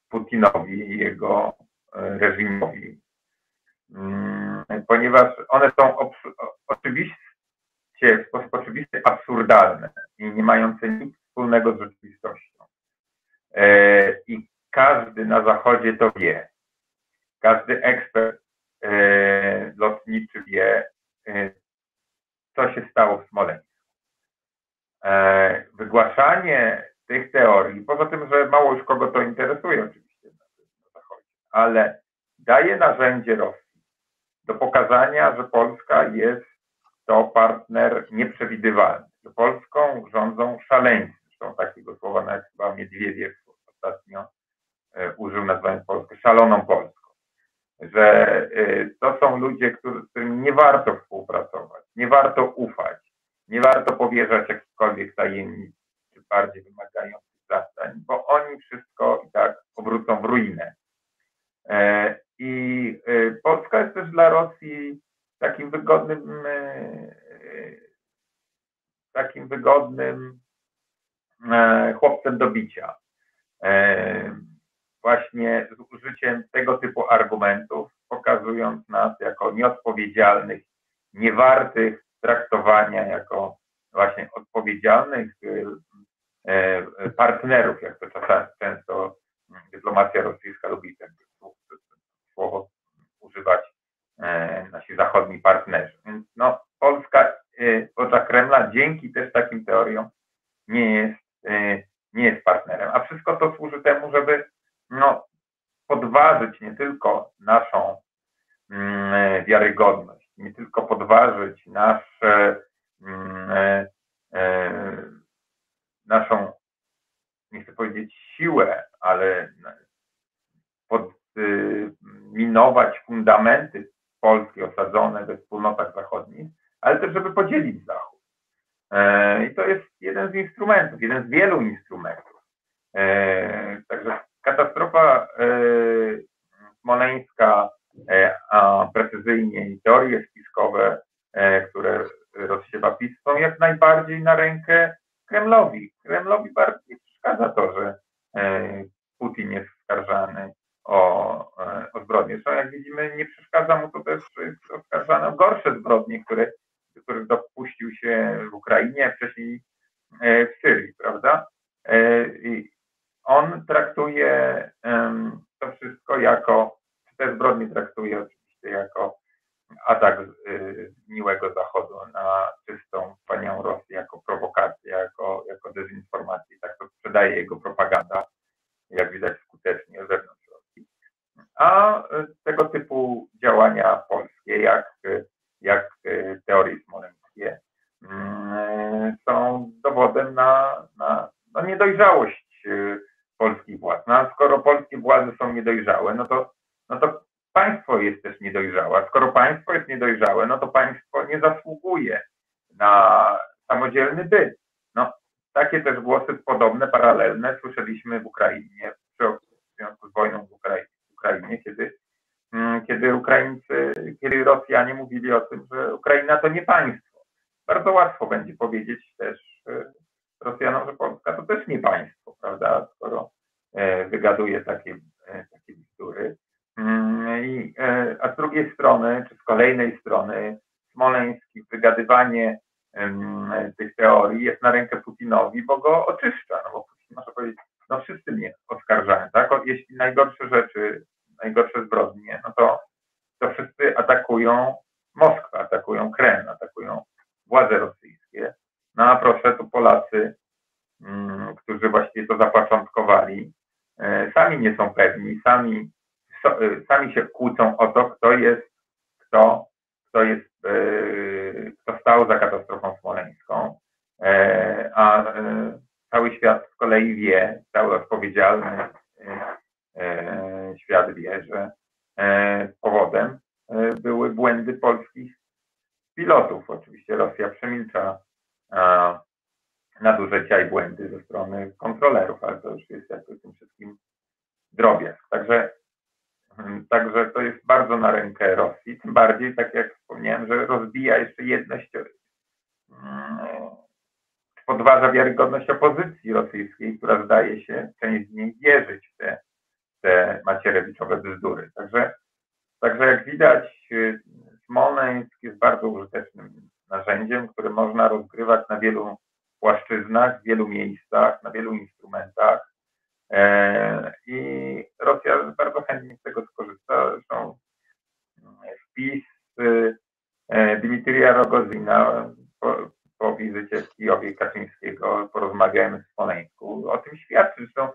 Putinowi i jego reżimowi, mm, ponieważ one są oczywiście w sposób oczywisty absurdalne i nie mające nic wspólnego z rzeczywistością. I każdy na Zachodzie to wie. Każdy ekspert lotniczy wie, co się stało w Smoleńsku. E, wygłaszanie tych teorii, poza tym, że mało już kogo to interesuje oczywiście na Zachodzie, ale daje narzędzie Rosji do pokazania, że Polska jest to partner nieprzewidywalny, Polską rządzą szaleńcy. Zresztą takiego słowa nawet chyba Miedwiediew ostatnio e, użył nazwając Polskę szaloną Polską. Że e, to są ludzie, z którymi nie warto współpracować, nie warto ufać, nie warto powierzać jakichkolwiek tajemnic czy bardziej wymagających zadań, bo oni wszystko i tak obrócą w ruinę. E, I Polska jest też dla Rosji takim wygodnym, e, takim wygodnym chłopcem do bicia. Właśnie z użyciem tego typu argumentów, pokazując nas jako nieodpowiedzialnych, niewartych traktowania jako właśnie odpowiedzialnych partnerów, jak to czasami często dyplomacja rosyjska lubi ten słowo używać e, E, nasi zachodni partnerzy. Więc no, Polska e, w oczach Kremla dzięki też takim teoriom nie jest, e, nie jest partnerem. A wszystko to służy temu, żeby no, podważyć nie tylko naszą mm, wiarygodność, nie tylko podważyć nasze, mm, naszą, nie chcę powiedzieć siłę, ale podminować y, fundamenty Polski osadzone we wspólnotach zachodnich, ale też żeby podzielić Zachód. E, I to jest jeden z instrumentów, jeden z wielu instrumentów. E, także katastrofa e, smoleńska, a precyzyjnie teorie spiskowe, które rozsiewa PiS, są jak najbardziej na rękę Kremlowi. Kremlowi bardzo nie przeszkadza to, że Putin jest skarżany o, o zbrodnie. Zresztą jak widzimy, nie przeszkadza mu to też, że jest oskarżany o gorsze zbrodnie, które których dopuścił się w Ukrainie, wcześniej e, w Syrii, prawda? E, on traktuje to wszystko jako, te zbrodnie traktuje oczywiście jako atak e, miłego Zachodu na czystą panią Rosję, jako prowokację, jako, jako dezinformację. Tak to sprzedaje jego propaganda, jak widać skutecznie wewnątrz. A tego typu działania polskie, jak jak e, teorie smoleńskie, są dowodem na, na, na niedojrzałość polskich władz. No a skoro polskie władze są niedojrzałe, no to, no to państwo jest też niedojrzałe. Skoro państwo jest niedojrzałe, no to państwo nie zasługuje na samodzielny byt. No, takie też głosy podobne, paralelne słyszeliśmy w Ukrainie w związku z wojną w Ukrainie, Ukrainie kiedy Mm, kiedy Ukraińcy, kiedy Rosjanie mówili o tym, że Ukraina to nie państwo. Bardzo łatwo będzie powiedzieć też e, Rosjanom, że Polska to też nie państwo, prawda, skoro e, wygaduje takie, e, takie bzdury. Mm, I, a z drugiej strony, czy z kolejnej strony, Smoleński, wygadywanie tych teorii jest na rękę Putinowi, bo go oczyszcza, no bo Putin powiedzieć, no wszyscy mnie oskarżają, tak? Jeśli najgorsze rzeczy najgorsze zbrodnie, no to, to wszyscy atakują Moskwę, atakują Kreml, atakują władze rosyjskie. No a proszę, tu Polacy, mm, którzy właściwie to zapoczątkowali, e, sami nie są pewni, sami, so, e, sami się kłócą o to, kto jest, kto, kto jest, e, kto stał za katastrofą smoleńską, a cały świat z kolei wie, cały odpowiedzialny E, świat wie, że e, powodem e, były błędy polskich pilotów. Oczywiście Rosja przemilcza nadużycia i błędy ze strony kontrolerów, ale to już jest jakby tym wszystkim drobiazg. Także, hmm, także to jest bardzo na rękę Rosji, tym bardziej, tak jak wspomniałem, że rozbija jeszcze jedność, podważa wiarygodność opozycji rosyjskiej, która zdaje się, część z niej wierzyć w te te macierewiczowe bzdury. Także, także jak widać, y, Smoleńsk jest bardzo użytecznym narzędziem, które można rozgrywać na wielu płaszczyznach, w wielu miejscach, na wielu instrumentach. E, I Rosja bardzo chętnie z tego skorzysta. Zresztą wpis y, e, Dmitrija Rogozina po, po wizycie w Kijowie Kaczyńskiego porozmawiajmy w Smoleńsku. O tym świadczy. Zresztą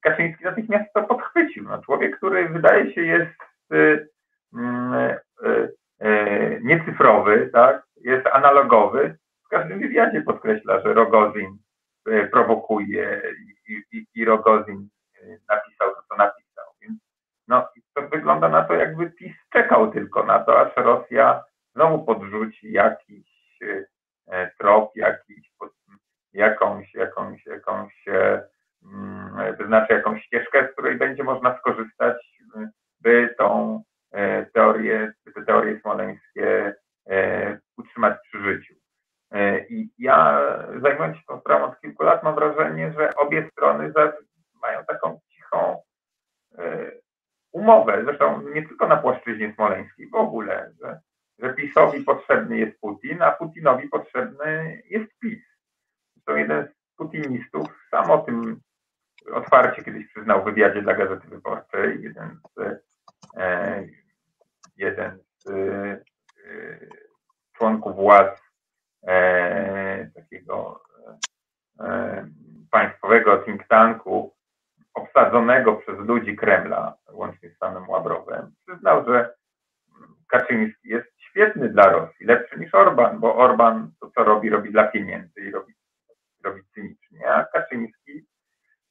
Kaczyński natychmiast to podchwycił. No, człowiek, który wydaje się jest y, mm, y, y, niecyfrowy, tak, jest analogowy, w każdym wywiadzie podkreśla, że Rogozin y, prowokuje i, i, i Rogozin y, napisał to, co napisał. Więc no, to wygląda na to, jakby PiS czekał tylko na to, aż Rosja znowu podrzuci jakiś y, trop, jakiś, jakąś, jakąś, jakąś Mm, wyznaczy jakąś ścieżkę, z której będzie można skorzystać, by tą e, teorię, te teorie smoleńskie e, utrzymać przy życiu. E, I ja zajmując się tą sprawą od kilku lat mam wrażenie, że obie strony mają taką cichą umowę, zresztą nie tylko na płaszczyźnie smoleńskiej, w ogóle, że, że PiSowi potrzebny jest Putin, a Putinowi potrzebny jest PiS. Zresztą jeden z putinistów sam o tym otwarcie kiedyś przyznał w wywiadzie dla Gazety Wyborczej jeden z, e, jeden z e, członków władz e, takiego e, państwowego think tanku obsadzonego przez ludzi Kremla, łącznie z bo Orban to co robi, robi dla pieniędzy i robi, robi cynicznie, a Kaczyński,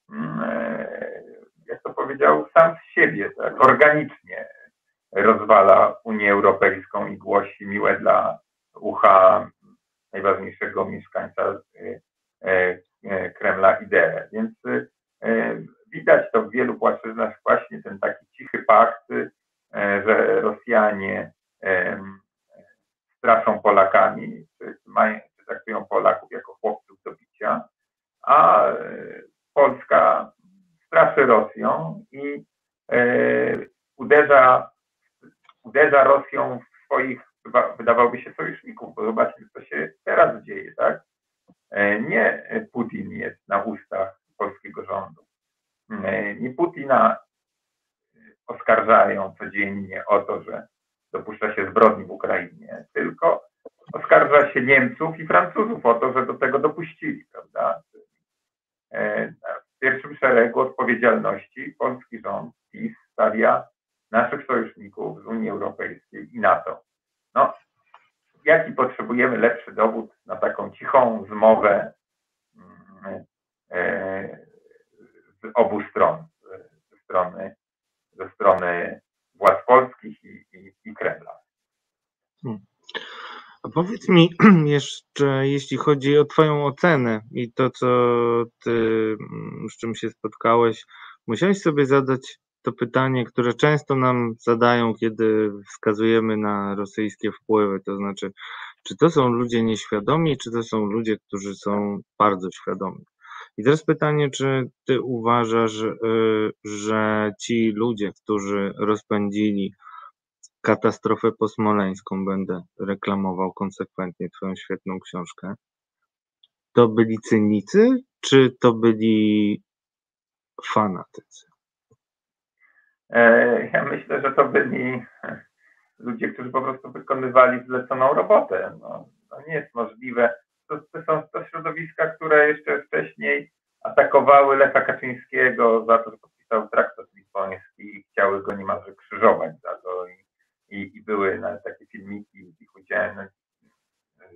mm, e, jak to powiedział, sam z siebie, tak, organicznie rozwala Unię Europejską i głosi miłe dla ucha najważniejszego mieszkańca Kremla ideę. Więc widać to w wielu płaszczyznach właśnie ten taki cichy pakt, że Rosjanie straszą Polakami, czy, mają, czy traktują Polaków jako chłopców do bicia, a e, Polska straszy Rosją i e, uderza, uderza Rosją w swoich, wydawałoby się, sojuszników, bo zobaczmy, co się teraz dzieje, tak? E, nie Putin jest na ustach polskiego rządu. Nie Putina oskarżają codziennie o to, że dopuszcza się zbrodni w Ukrainie, tylko oskarża się Niemców i Francuzów o to, że do tego dopuścili, prawda? E, w pierwszym szeregu odpowiedzialności polski rząd PiS stawia naszych sojuszników z Unii Europejskiej i NATO. No, jaki potrzebujemy lepszy dowód na taką cichą zmowę mm, e, z obu stron, ze strony, ze strony władz polskich i, i, i Kremla. Hmm. A powiedz mi jeszcze, jeśli chodzi o Twoją ocenę i to, co Ty, mm, z czym się spotkałeś, musiałeś sobie zadać to pytanie, które często nam zadają, kiedy wskazujemy na rosyjskie wpływy, to znaczy, czy to są ludzie nieświadomi, czy to są ludzie, którzy są bardzo świadomi. I teraz pytanie, czy ty uważasz, y, że ci ludzie, którzy rozpędzili katastrofę posmoleńską, będę reklamował konsekwentnie twoją świetną książkę, to byli cynicy, czy to byli fanatycy? E, ja myślę, że to byli ludzie, którzy po prostu wykonywali zleconą robotę. No, to nie jest możliwe, to, to są to środowiska, które jeszcze wcześniej atakowały Lecha Kaczyńskiego za to, że podpisał traktat lizboński i chciały go niemalże krzyżować za to. I, i, i były nawet takie filmiki, ich udziałem na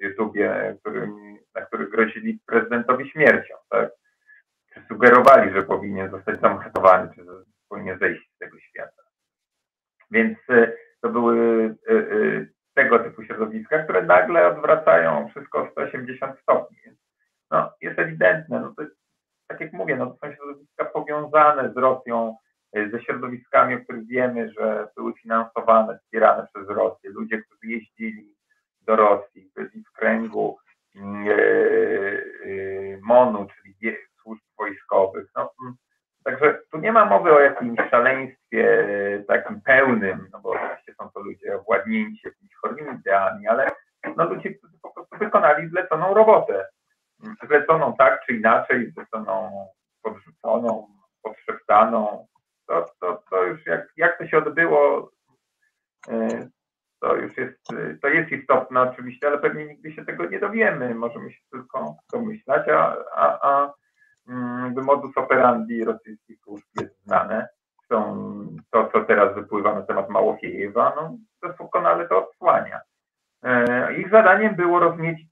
YouTubie, którymi, na których grozili prezydentowi śmiercią, tak? Czy sugerowali, że powinien zostać zamordowany, czy powinien zejść z tego świata. Więc e, to były e, e, tego typu środowiska, które nagle odwracają wszystko o 180 stopni. No, jest ewidentne, no to tak jak mówię, no to są środowiska powiązane z Rosją, ze środowiskami, o których wiemy, że były finansowane, wspierane przez Rosję. Ludzie, którzy jeździli do Rosji, byli w kręgu e, e, MONU, czyli służb wojskowych. No, także tu nie ma mowy o jakimś szaleństwie takim pełnym, no bo oczywiście są to ludzie owładnięci jakimiś chorymi ideami, ale no ludzie, którzy po prostu wykonali zleconą robotę. Zleconą tak czy inaczej, zleconą podrzuconą, podszeptaną. To, to, to już jak, jak to się odbyło, e, to już jest, to jest istotne oczywiście, ale pewnie nigdy się tego nie dowiemy. Możemy się tylko domyślać, a, a, a mm, modus operandi rosyjskich służb jest znane. Są to, co teraz wypływa na temat Małofiejewa, no, doskonale to odsłania. E, ich zadaniem było rozmiecić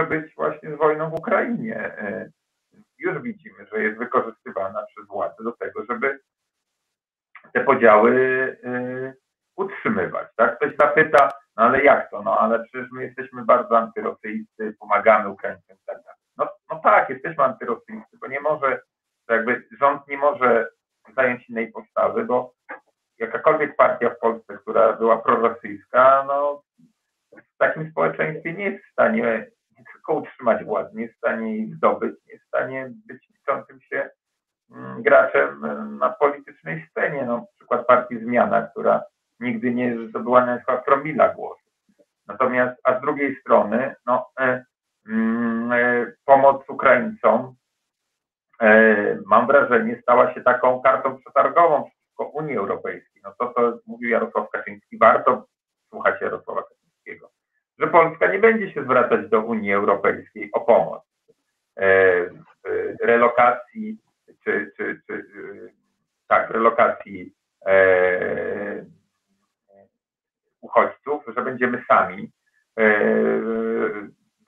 może być właśnie z wojną w Ukrainie. E, już widzimy, że jest wykorzystywana przez władze do tego, żeby te podziały e, utrzymywać. Tak? Ktoś zapyta, no ale jak to? No ale przecież my jesteśmy bardzo antyrosyjscy, pomagamy Ukraińcom i tak dalej. No, no tak, jesteśmy antyrosyjscy, bo nie może, jakby rząd nie może zająć innej postawy, bo jakakolwiek partia w Polsce, która była prorosyjska, no w takim społeczeństwie nie jest w stanie nie tylko utrzymać władzy, nie jest w stanie jej zdobyć, nie jest w stanie być liczącym się mm, graczem na politycznej scenie. No, przykład partii Zmiana, która nigdy nie zdobyła na przykład promila głosu. Natomiast, a z drugiej strony, no, e, mm, e, pomoc Ukraińcom, e, mam wrażenie, stała się taką kartą przetargową przeciwko Unii Europejskiej. No to, co mówił Jarosław Kaczyński, warto słuchać Jarosława Kaczyńskiego, że Polska nie będzie się zwracać do Unii Europejskiej o pomoc e, w relokacji, czy, czy, czy tak, relokacji e, uchodźców, że będziemy sami e,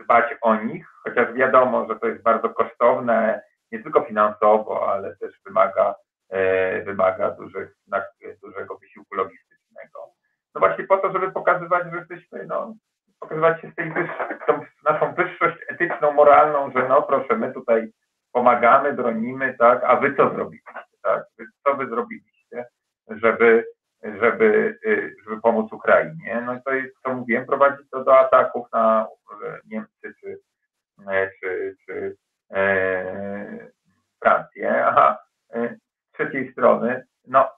dbać o nich, chociaż wiadomo, że to jest bardzo kosztowne, nie tylko finansowo, ale też wymaga, e, wymaga dużych, dużego wysiłku logistycznego. No właśnie po to, żeby pokazywać, że jesteśmy, no, pokazywać się z tej tą naszą wyższość etyczną, moralną, że no proszę, my tutaj pomagamy, bronimy, tak, a wy co zrobiliście, tak, co wy zrobiliście, żeby żeby, y, żeby pomóc Ukrainie. No i to jest, co mówiłem, prowadzi to do ataków na Niemcy czy, e, czy, czy e, Francję. A e, z trzeciej strony, no,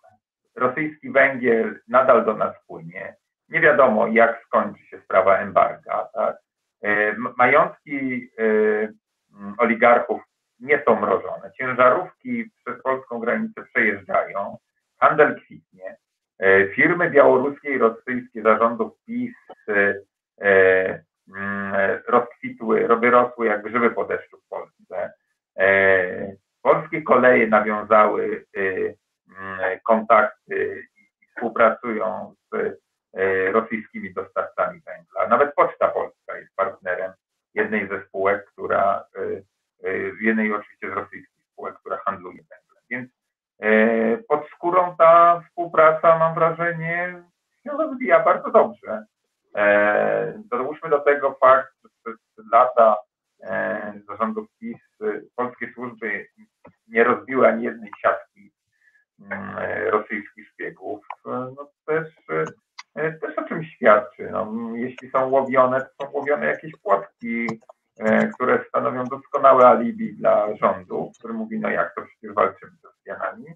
rosyjski węgiel nadal do nas płynie. Nie wiadomo, jak skończy się sprawa embarga. Tak? E, majątki e, oligarchów nie są mrożone. Ciężarówki przez polską granicę przejeżdżają. Handel kwitnie. E, firmy białoruskie i rosyjskie zarządów PiS rozkwitły, wyrosły jak grzyby po deszczu w Polsce. Polskie koleje nawiązały kontakty i współpracują z rosyjskimi dostawcami węgla. Nawet Poczta Polska jest partnerem jednej ze spółek, która, jednej oczywiście z rosyjskich spółek, która handluje węglem. Więc E, pod skórą ta współpraca, mam wrażenie, się rozwija bardzo dobrze. E, dołóżmy do tego fakt, że przez lata e, zarządów PiS polskie służby nie rozbiły ani jednej siatki mm, rosyjskich szpiegów. No też, też o czymś świadczy. No, jeśli są łowione, to są łowione jakieś płotki, które stanowią doskonałe alibi dla rządu, który mówi, no jak to przecież walczymy z Rosjanami.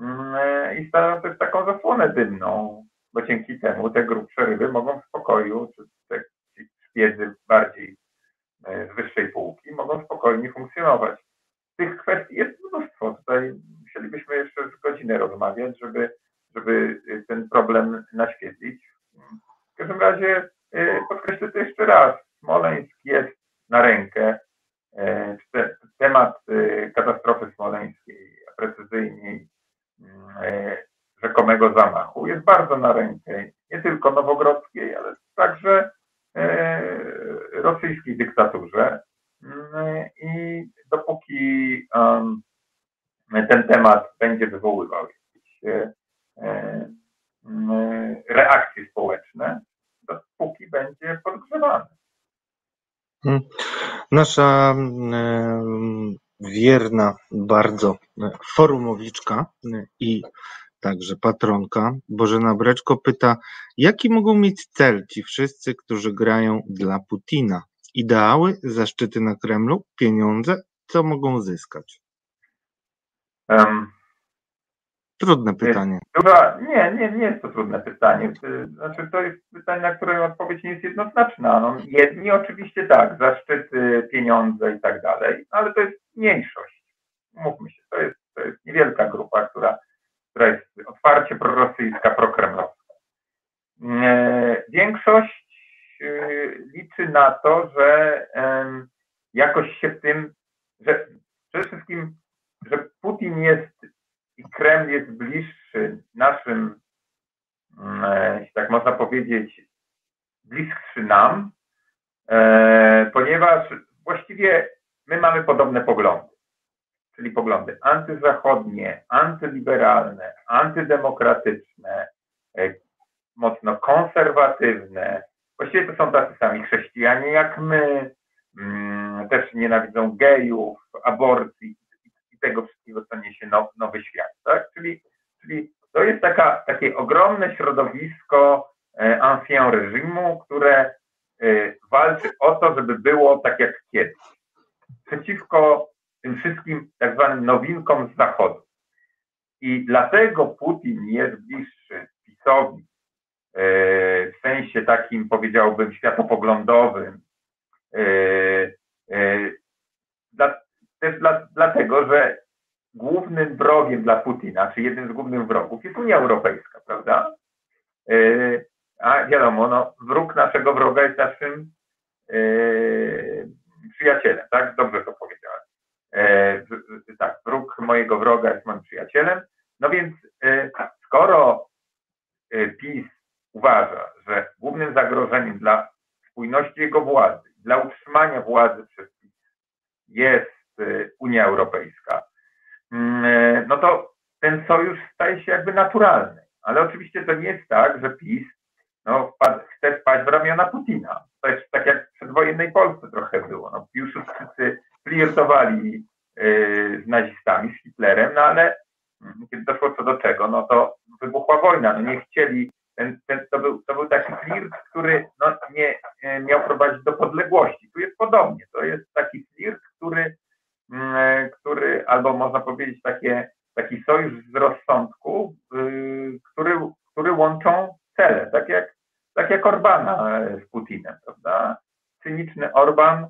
Mm, I stanowią też tak stronę dymną, bo dzięki temu te grubsze ryby mogą w spokoju, czy te szpiedzy bardziej e, z wyższej półki, mogą spokojnie funkcjonować. Tych kwestii jest mnóstwo. Tutaj musielibyśmy jeszcze z godzinę rozmawiać, żeby, żeby ten problem naświetlić. W każdym razie e, podkreślę to jeszcze raz. Smoleńsk jest na rękę. E, temat katastrofy smoleńskiej, a precyzyjniej rzekomego zamachu jest bardzo na rękę nie tylko nowogrodzkiej, ale także e, rosyjskiej dyktaturze. Mm, I dopóki ten temat będzie wywoływał jakieś e, e, mm, reakcje społeczne, dopóki będzie podgrzewany. Hmm. Nasza mm, wierna bardzo forumowiczka i także patronka Bożena Breczko pyta, jaki mogą mieć cel ci wszyscy, którzy grają dla Putina? Ideały, zaszczyty na Kremlu, pieniądze, co mogą zyskać? Um, trudne pytanie. Nie, nie, nie jest to trudne pytanie. Znaczy, to jest pytanie, na które odpowiedź nie jest jednoznaczna. No, jedni oczywiście tak, zaszczyty, pieniądze i tak dalej, ale to jest mniejszość. Mówmy się, to jest, to jest niewielka grupa, która która jest otwarcie prorosyjska, prokremlowska. E, większość e, liczy na to, że jakoś się w tym, że przede wszystkim, że Putin jest i Kreml jest bliższy naszym, e, tak można powiedzieć, bliższy nam, ponieważ właściwie my mamy podobne poglądy czyli poglądy antyzachodnie, antyliberalne, antydemokratyczne, e, mocno konserwatywne. Właściwie to są tacy sami chrześcijanie jak my, mm, też nienawidzą gejów, aborcji tego wszystkiego, co niesie nowy świat. Tak? Czyli, czyli to jest taka, takie ogromne środowisko e, ancien reżimu, które e, walczy o to, żeby było tak jak kiedyś. Przeciwko tym wszystkim tak zwanym nowinkom z Zachodu. I dlatego Putin jest bliższy PiSowi e, w sensie takim, powiedziałbym, światopoglądowym. Też dla, dlatego, że głównym wrogiem dla Putina, czy jednym z głównych wrogów jest Unia Europejska, prawda? A wiadomo, no, wróg naszego wroga jest naszym przyjacielem, tak? Dobrze to powiedziałem. E, tak, wróg mojego wroga jest moim przyjacielem. No więc skoro PiS uważa, że głównym zagrożeniem dla spójności jego władzy, dla utrzymania władzy przez PiS jest Unia Europejska, mm, no to ten sojusz staje się jakby naturalny. Ale oczywiście to nie jest tak, że PiS no, chce spać w ramiona Putina. To jest tak jak w przedwojennej Polsce trochę było. No, Piłsudczycy flirtowali y, z nazistami, z Hitlerem, no ale mm, kiedy doszło co do czego, no to wybuchła wojna, no nie chcieli, ten, ten, to, był, to był taki flirt, który no, nie miał prowadzić do podległości. Tu jest podobnie, to jest taki flirt, który, który albo można powiedzieć takie, taki sojusz z rozsądku, y, który, który łączą cele, tak jak, tak jak Orbana z Putinem, prawda? Cyniczny Orban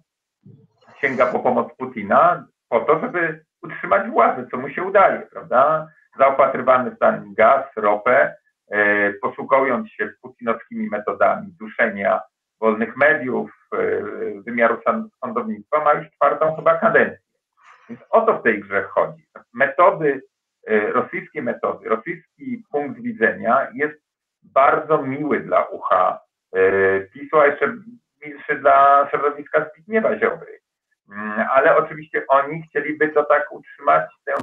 sięga po pomoc Putina po to, żeby utrzymać władzę, co mu się udaje, prawda? Zaopatrywany w ten gaz, ropę, e, posługując się putinowskimi metodami duszenia wolnych mediów, e, wymiaru sądownictwa, ma już czwartą chyba kadencję. Więc o to w tej grze chodzi. Metody, e, rosyjskie metody, rosyjski punkt widzenia jest bardzo miły dla ucha PiSu, a jeszcze milszy dla środowiska Zbigniewa Ziobry. Mm, ale oczywiście oni chcieliby to tak utrzymać, ten,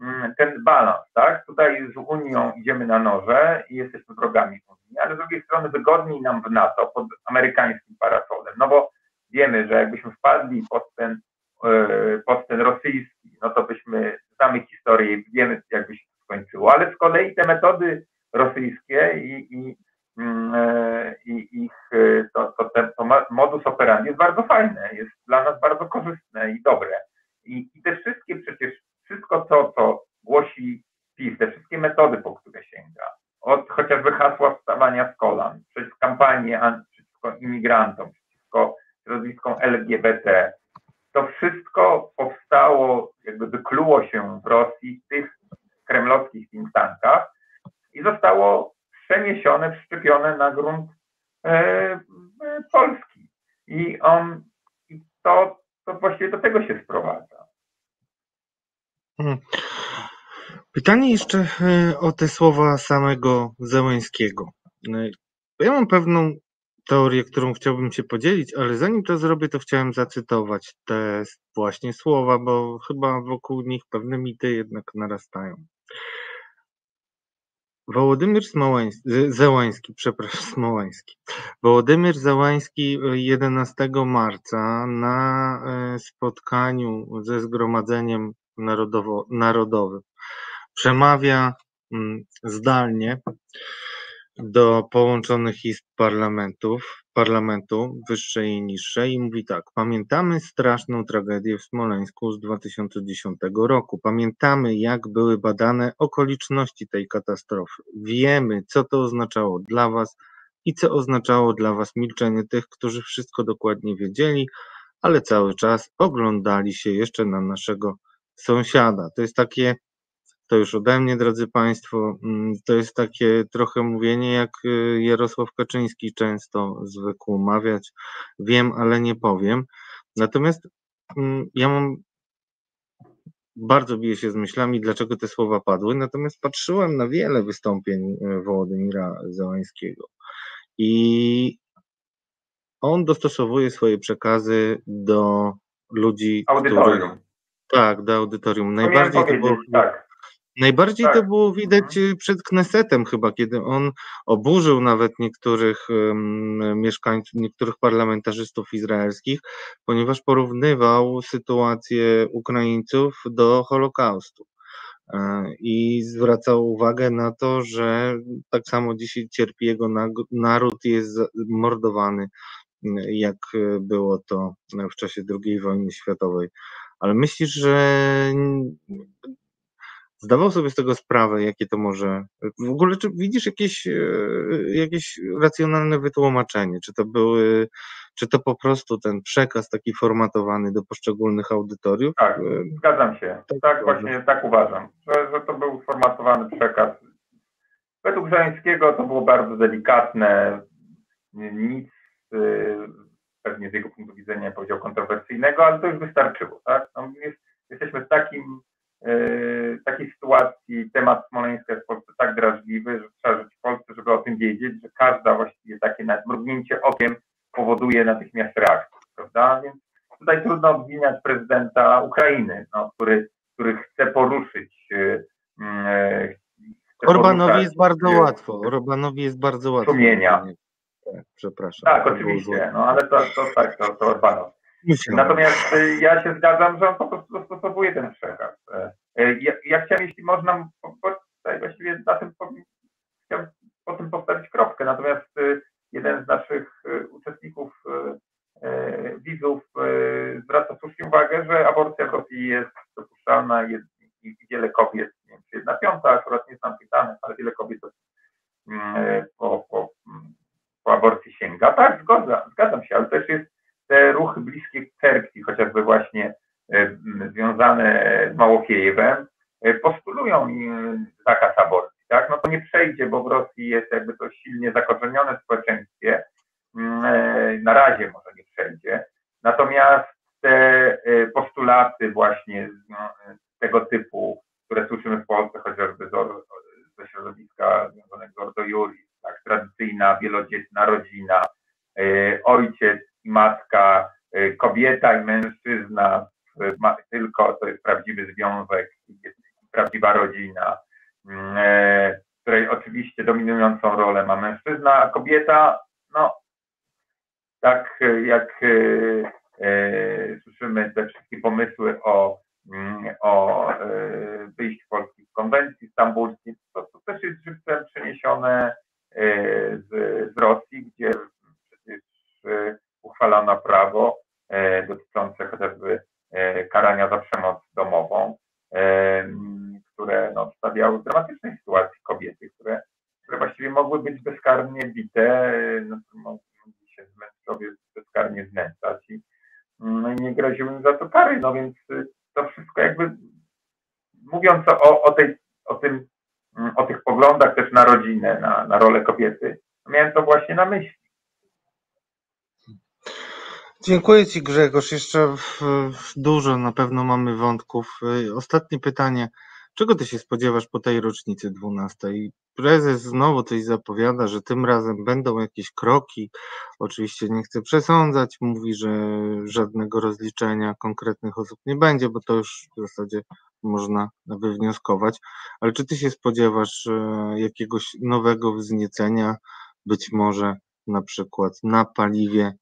mm, ten balans, tak? Tutaj z Unią idziemy na noże i jesteśmy wrogami Unii, ale z drugiej strony wygodniej nam w NATO pod amerykańskim parasolem, no bo wiemy, że jakbyśmy wpadli pod ten, E, postęp rosyjski, no to byśmy, znamy historię i wiemy, jakby się to skończyło, ale z kolei te metody rosyjskie i, i, mm, e, i ich e, to, to, ten, to modus operandi jest bardzo fajne, jest dla nas bardzo korzystne i dobre. I, i te wszystkie przecież, wszystko to, co głosi PiS, te wszystkie metody, po które sięga, od chociażby hasła wstawania z kolan, przez kampanię przeciwko imigrantom, przeciwko środowiskom LGBT, to wszystko powstało, jakby wykluło się w Rosji w tych kremlowskich think tankach i zostało przeniesione, wszczepione na grunt e, Polski. I on, to, to właściwie do tego się sprowadza. Hmm. Pytanie jeszcze e, o te słowa samego Zełęskiego. E, ja mam pewną teorię, którą chciałbym się podzielić, ale zanim to zrobię, to chciałem zacytować te właśnie słowa, bo chyba wokół nich pewne mity jednak narastają. Wołodymyr Smołański, Zełański, przepraszam, Smołański. Wołodymyr Zełański 11 marca na e, spotkaniu ze Zgromadzeniem Narodowo, Narodowym przemawia mm, zdalnie do połączonych izb parlamentów, parlamentu wyższej i niższej i mówi tak, pamiętamy straszną tragedię w Smoleńsku z 2010 roku, pamiętamy jak były badane okoliczności tej katastrofy, wiemy co to oznaczało dla was i co oznaczało dla was milczenie tych, którzy wszystko dokładnie wiedzieli, ale cały czas oglądali się jeszcze na naszego sąsiada. To jest takie to już ode mnie, drodzy Państwo. Mm, to jest takie trochę mówienie, jak y, Jarosław Kaczyński często zwykł mawiać. Wiem, ale nie powiem. Natomiast mm, ja mam bardzo bije się z myślami, dlaczego te słowa padły. Natomiast patrzyłem na wiele wystąpień y, Wołodymira Załańskiego i on dostosowuje swoje przekazy do ludzi, audytorium. Których, tak, do audytorium. Najbardziej to było tak. Najbardziej tak. to było widać y, przed Knesetem chyba, kiedy on oburzył nawet niektórych um, mieszkańców, niektórych parlamentarzystów izraelskich, ponieważ porównywał sytuację Ukraińców do Holokaustu. E, I zwracał uwagę na to, że tak samo dzisiaj cierpi jego naród, jest mordowany, jak było to w czasie II wojny światowej. Ale myślisz, że zdawał sobie z tego sprawę, jakie to może. W ogóle, czy widzisz jakieś, e, jakieś racjonalne wytłumaczenie? Czy to były, czy to po prostu ten przekaz taki formatowany do poszczególnych audytoriów? Tak, e, zgadzam się. Tak, tak właśnie tak uważam, że, że to był sformatowany przekaz. Według Żańskiego to było bardzo delikatne, nic e, pewnie z jego punktu widzenia powiedział kontrowersyjnego, ale to już wystarczyło. Tak? No, jest, jesteśmy w takim takiej sytuacji temat Smoleńska jest w Polsce tak drażliwy, że trzeba żyć w Polsce, żeby o tym wiedzieć, że każda właściwie takie mrugnięcie okiem powoduje natychmiast reakcję, prawda? Więc tutaj trudno obwiniać prezydenta Ukrainy, no, który, który chce poruszyć. Yy, chce Orbanowi poruszać, jest bardzo łatwo. Orbanowi jest bardzo łatwo. Sumienia. Przepraszam. Tak, oczywiście, no ale to, to tak, to, to Orbanow. Natomiast y, ja się zgadzam, że on po prostu dostosowuje ten przekaz. Y, y, ja, ja chciałem, jeśli można, tutaj właściwie na tym chciałem po tym postawić kropkę. Natomiast jeden z naszych uczestników, widzów zwraca słusznie uwagę, że aborcja w Rosji jest dopuszczalna jest, i wiele kobiet, nie wiem czy jedna piąta, akurat nie znam tych danych, ale wiele kobiet po, po, po aborcji sięga. Tak, zgadzam, zgadzam się, ale też jest te ruchy bliskie cerkwi, chociażby właśnie e, związane z Małokiejewem, e, postulują zakaz aborcji, tak? No to nie przejdzie, bo w Rosji jest jakby to silnie zakorzenione w społeczeństwie. Mm, e, na razie może nie przejdzie. Natomiast te postulaty właśnie no, tego typu, które słyszymy w Polsce, chociażby ze środowiska związanego z Ordo Juris, tak, tradycyjna, wielodzietna rodzina, ojciec matka, y, kobieta i mężczyzna, tylko to jest prawdziwy związek, prawdziwa rodzina, mm, e, w której oczywiście dominującą rolę ma mężczyzna, a kobieta, no, tak jak y, y, słyszymy te wszystkie pomysły o, mm, o wyjściu Polski z konwencji stambulskiej, to, to też jest żywcem przeniesione z, z Rosji, gdzie przecież uchwalono prawo e, dotyczące chociażby e, karania za przemoc domową, e, które no, stawiały w dramatycznej sytuacji kobiety, które, które właściwie mogły być bezkarnie bite, no, mogli się mężczyźni bezkarnie znęcać i, no i nie groziły im za to kary, no więc to wszystko jakby mówiąc o, o, tej, o, tym, o tych poglądach też na rodzinę, na, na rolę kobiety, miałem to właśnie na myśli. Dziękuję Ci Grzegorz. Jeszcze dużo na pewno mamy wątków. Ostatnie pytanie. Czego Ty się spodziewasz po tej rocznicy 12? Prezes znowu coś zapowiada, że tym razem będą jakieś kroki. Oczywiście nie chcę przesądzać. Mówi, że żadnego rozliczenia konkretnych osób nie będzie, bo to już w zasadzie można wywnioskować. Ale czy Ty się spodziewasz jakiegoś nowego wzniecenia, być może na przykład na paliwie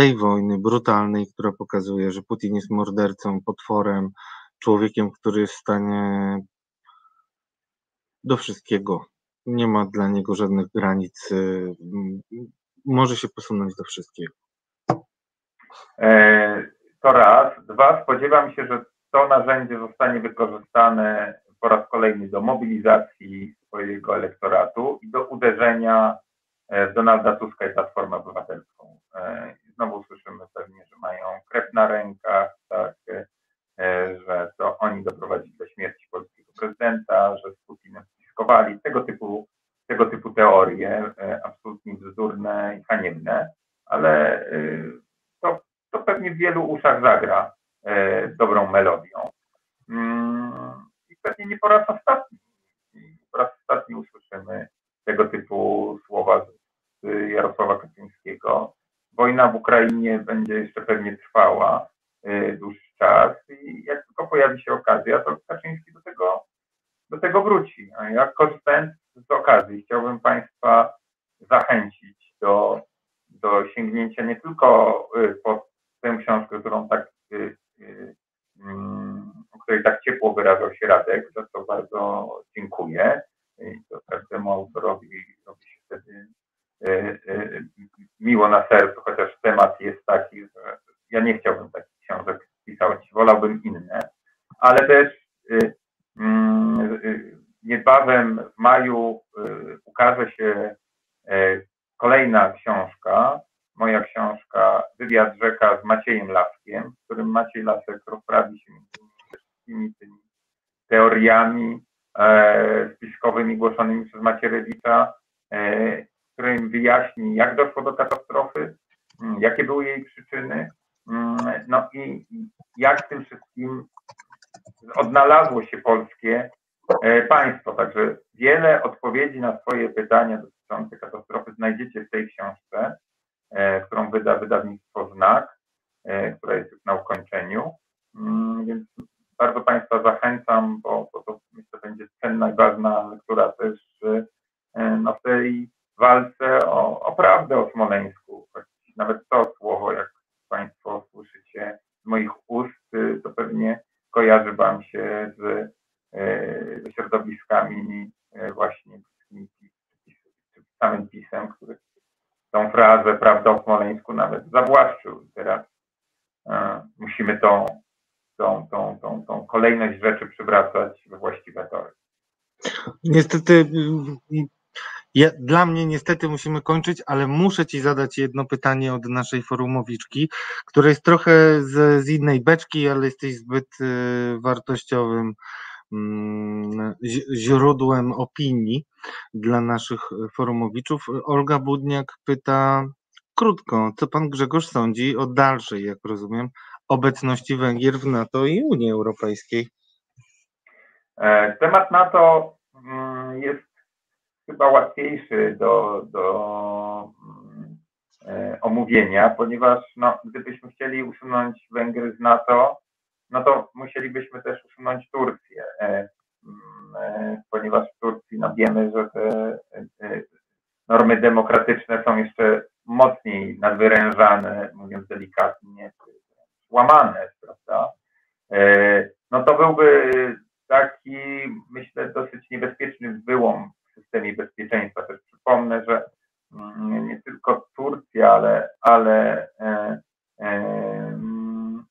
tej wojny brutalnej, która pokazuje, że Putin jest mordercą, potworem, człowiekiem, który jest w stanie do wszystkiego. Nie ma dla niego żadnych granic. Y, może się posunąć do wszystkiego. E, to raz. Dwa, spodziewam się, że to narzędzie zostanie wykorzystane po raz kolejny do mobilizacji swojego elektoratu i do uderzenia w Donalda Tuska i Platformę Obywatelską. E, znowu słyszymy pewnie, że mają krew na rękach, tak, e, że to oni doprowadzili do śmierci polskiego prezydenta, że z Putinem spiskowali. Tego typu, tego typu teorie, e, absolutnie bzdurne i haniebne, ale to, to pewnie w wielu uszach zagra dobrą melodią. Mm, I pewnie nie po raz ostatni. Po raz ostatni usłyszymy tego typu słowa z Jarosława Kaczyńskiego wojna w Ukrainie będzie jeszcze pewnie trwała y, dłuższy czas i jak tylko pojawi się okazja, to Kaczyński do tego, do tego wróci. A ja korzystając z okazji chciałbym Państwa zachęcić do, do sięgnięcia nie tylko y, po tę książkę, którą tak, y, mm, o której tak ciepło wyrażał się Radek, za co bardzo dziękuję. I to każdemu autorowi robi się wtedy miło na sercu, chociaż temat jest taki, że ja nie chciałbym takich książek pisać, wolałbym inne, ale też y, niebawem w maju ukaże się kolejna książka, moja książka Wywiad Rzeka z Maciejem Laskiem, w którym Maciej Lasek rozprawi się wszystkimi tymi teoriami e, spiskowymi głoszonymi przez Macierewicza e, którym wyjaśni, jak doszło do katastrofy, mm, jakie były jej przyczyny, mm, no i jak tym wszystkim odnalazło się polskie e, państwo. Także wiele odpowiedzi na swoje pytania dotyczące katastrofy znajdziecie w tej książce, e, którą wyda wydawnictwo Znak, e, która jest już na ukończeniu. Mm, więc bardzo Państwa zachęcam, bo, bo to myślę będzie cenna i ważna lektura też no, w tej walce o, o prawdę o Smoleńsku. Nawet to słowo, jak Państwo słyszycie z moich ust, to pewnie kojarzy Wam się z, ze środowiskami y, właśnie czy samym pisem, który tą frazę prawda o Smoleńsku nawet zawłaszczył. Teraz musimy tą, tą, tą, tą, tą kolejność rzeczy przywracać we właściwe tory. Niestety ja, dla mnie niestety musimy kończyć, ale muszę Ci zadać jedno pytanie od naszej forumowiczki, które jest trochę z, z innej beczki, ale jesteś zbyt y, wartościowym mm, źródłem opinii dla naszych forumowiczów. Olga Budniak pyta krótko, co pan Grzegorz sądzi o dalszej, jak rozumiem, obecności Węgier w NATO i Unii Europejskiej? E, temat NATO mm, jest chyba łatwiejszy do, do mm, e, omówienia, ponieważ no, gdybyśmy chcieli usunąć Węgry z NATO, no to musielibyśmy też usunąć Turcję, e, mm, e, ponieważ w Turcji no, wiemy, że te normy demokratyczne są jeszcze mocniej nadwyrężane, mówiąc delikatnie, łamane, prawda? No to byłby taki, myślę, dosyć niebezpieczny wyłom systemie bezpieczeństwa. Też przypomnę, że mm, nie tylko Turcja, ale, ale e, e,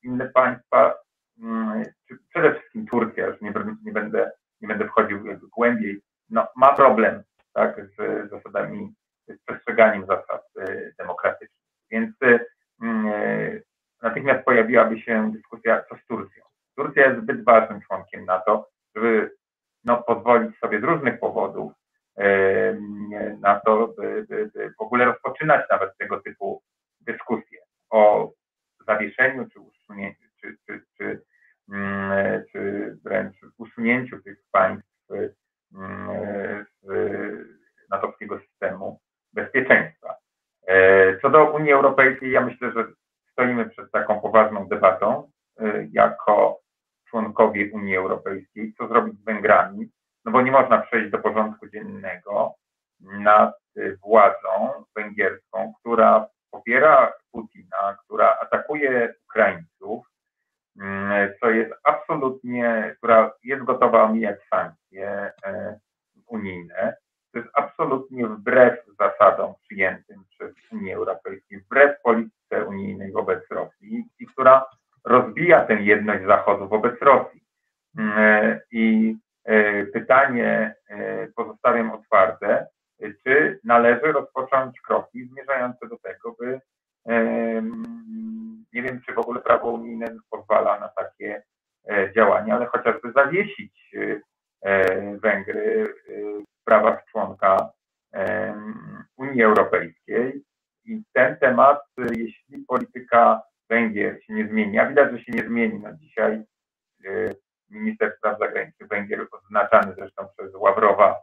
inne państwa, mm, czy przede wszystkim Turcja, już nie, nie, będę, nie będę wchodził głębiej, no, ma problem tak, z zasadami, z przestrzeganiem zasad e, demokratycznych. Więc mm, natychmiast pojawiłaby się dyskusja, co z Turcją. Turcja jest zbyt ważnym członkiem NATO, żeby no, pozwolić sobie z różnych powodów na to, by, by, by w ogóle rozpoczynać nawet tego typu dyskusje o zawieszeniu czy usunięciu, czy, czy, czy, mm, czy wręcz usunięciu tych państw mm, z natowskiego systemu bezpieczeństwa. E, co do Unii Europejskiej, ja myślę, że stoimy przed taką poważną debatą e, jako członkowie Unii Europejskiej, co zrobić z Węgrami, no bo nie można przejść do porządku dziennego nad władzą węgierską, która popiera Putina, która atakuje Ukraińców, mm, co jest absolutnie, która jest gotowa omijać sankcje e, unijne. To jest absolutnie wbrew zasadom przyjętym przez Unię Europejską, wbrew polityce unijnej wobec Rosji i która rozbija tę jedność Zachodu wobec Rosji. Mm, e, I e, pytanie pozostawiam otwarte, czy należy rozpocząć kroki zmierzające do tego, by nie wiem, czy w ogóle prawo unijne pozwala na takie e, działania, ale chociażby zawiesić e, Węgry w prawach członka Unii Europejskiej. I ten temat, jeśli polityka Węgier się nie zmieni, a widać, że się nie zmieni, no dzisiaj e, minister spraw zagranicznych Węgier, oznaczany zresztą przez Ławrowa,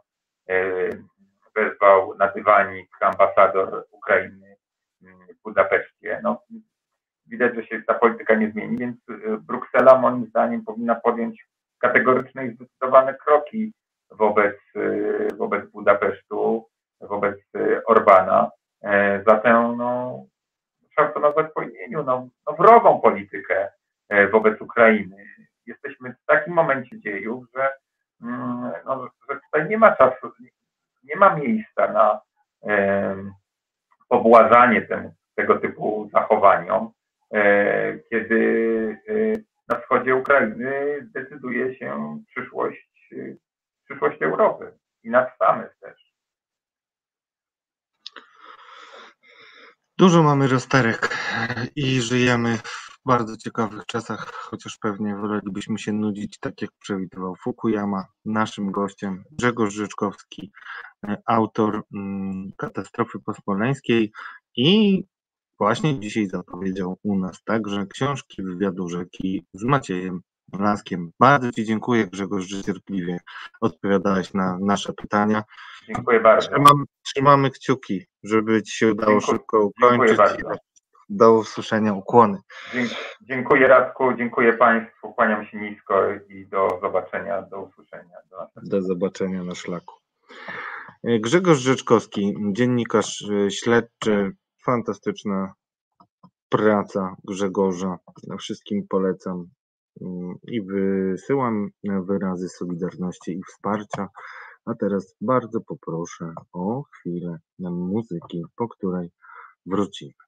wezwał na dywanik ambasador Ukrainy w Budapeszcie. No, widać, że się ta polityka nie zmieni, więc y, Bruksela moim zdaniem powinna podjąć kategoryczne i zdecydowane kroki wobec, y, wobec Budapesztu, wobec y, Orbana e, za tę, no, trzeba to nazwać po imieniu, no, no wrogą politykę e, wobec Ukrainy. Jesteśmy w takim momencie dziejów, że, mm, no, że tutaj nie ma czasu, nie ma miejsca na pobłażanie temu, tego typu zachowaniom, e, kiedy e, na wschodzie Ukrainy decyduje się przyszłość, e, przyszłość Europy i nas samych też. Dużo mamy rozterek i żyjemy w bardzo ciekawych czasach, chociaż pewnie wolelibyśmy się nudzić, tak jak przewidywał Fukuyama. Naszym gościem Grzegorz Rzeczkowski, autor mm, Katastrofy Pospoleńskiej i właśnie dzisiaj zapowiedział u nas także książki wywiadu rzeki z Maciejem Laskiem. Bardzo Ci dziękuję Grzegorz, że cierpliwie odpowiadałeś na nasze pytania. Dziękuję bardzo. Trzymamy, trzymamy kciuki, żeby Ci się udało dziękuję, szybko ukończyć. Do usłyszenia, ukłony. Dziękuję Radku, dziękuję Państwu, kłaniam się nisko i do zobaczenia, do usłyszenia. Do, do zobaczenia na szlaku. Grzegorz Rzeczkowski, dziennikarz e, śledczy, fantastyczna praca Grzegorza. Wszystkim polecam mm, i wysyłam wyrazy solidarności i wsparcia. A teraz bardzo poproszę o chwilę muzyki, po której wrócimy.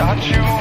Don't you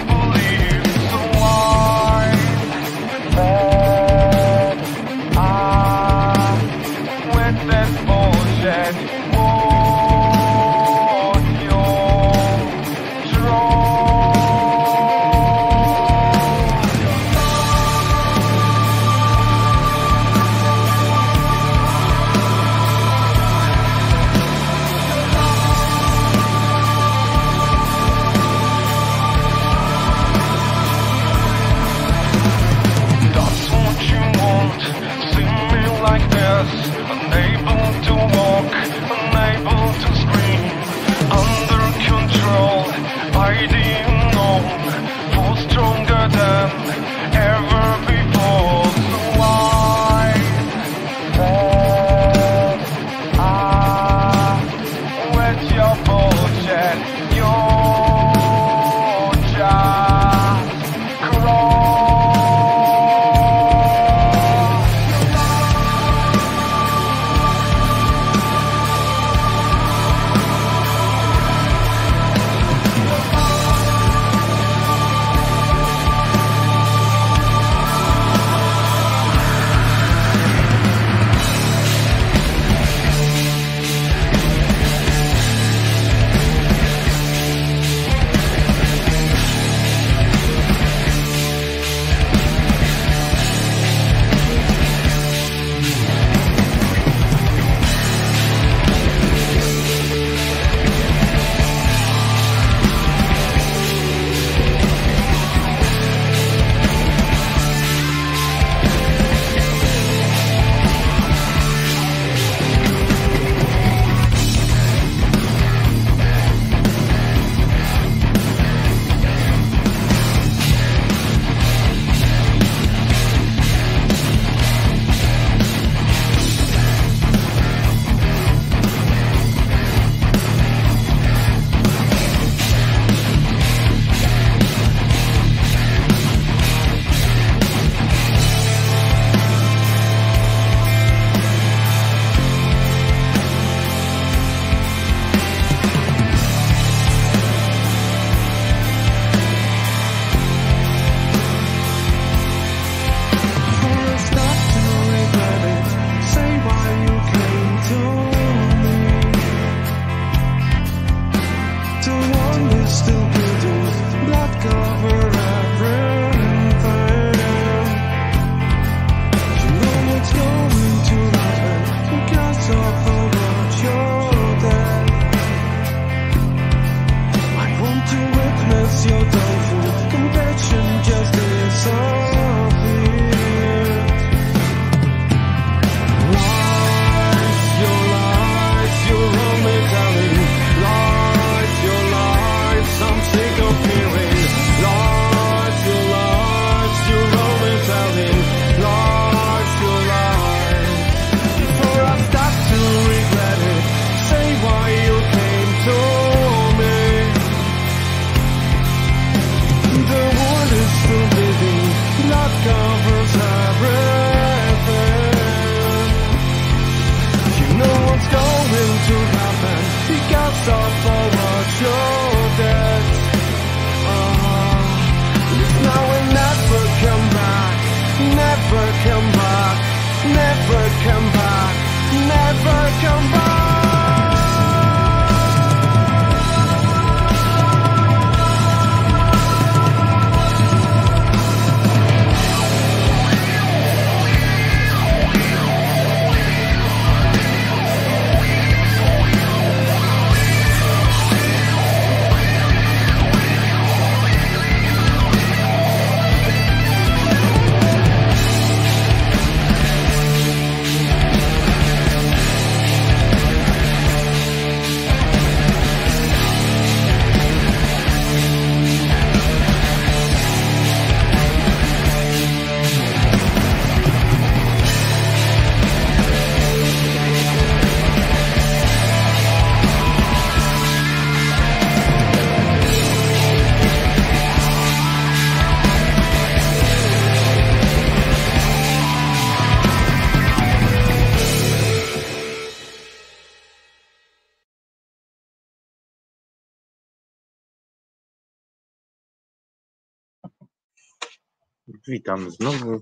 Witam znowu.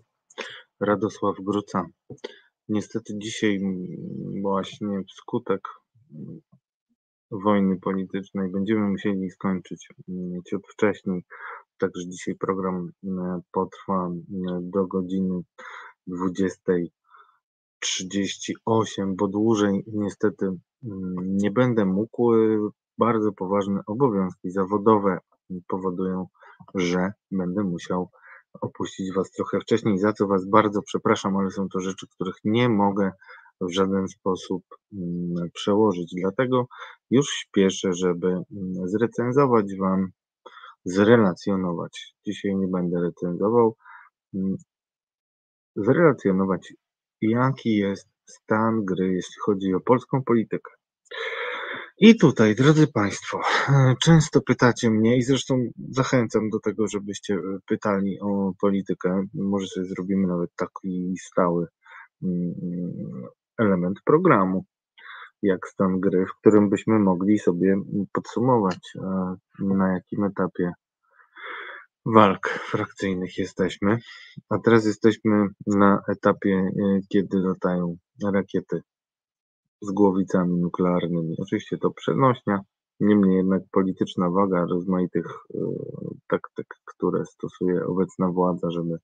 Radosław Gruca. Niestety dzisiaj właśnie wskutek wojny politycznej będziemy musieli skończyć ciut wcześniej. Także dzisiaj program potrwa do godziny 20.38, bo dłużej niestety nie będę mógł. Bardzo poważne obowiązki zawodowe powodują, że będę musiał opuścić Was trochę wcześniej, za co Was bardzo przepraszam, ale są to rzeczy, których nie mogę w żaden sposób mm, przełożyć. Dlatego już śpieszę, żeby mm, zrecenzować Wam, zrelacjonować. Dzisiaj nie będę recenzował. Mm, zrelacjonować, jaki jest stan gry, jeśli chodzi o polską politykę. I tutaj, drodzy Państwo, często pytacie mnie i zresztą zachęcam do tego, żebyście e, pytali o politykę. Może sobie zrobimy nawet taki stały mm, element programu, jak stan gry, w którym byśmy mogli sobie podsumować, e, na jakim etapie walk frakcyjnych jesteśmy. A teraz jesteśmy na etapie, e, kiedy latają rakiety z głowicami nuklearnymi. Oczywiście to przenośnia, niemniej jednak polityczna waga rozmaitych e, taktyk, które stosuje obecna władza, żeby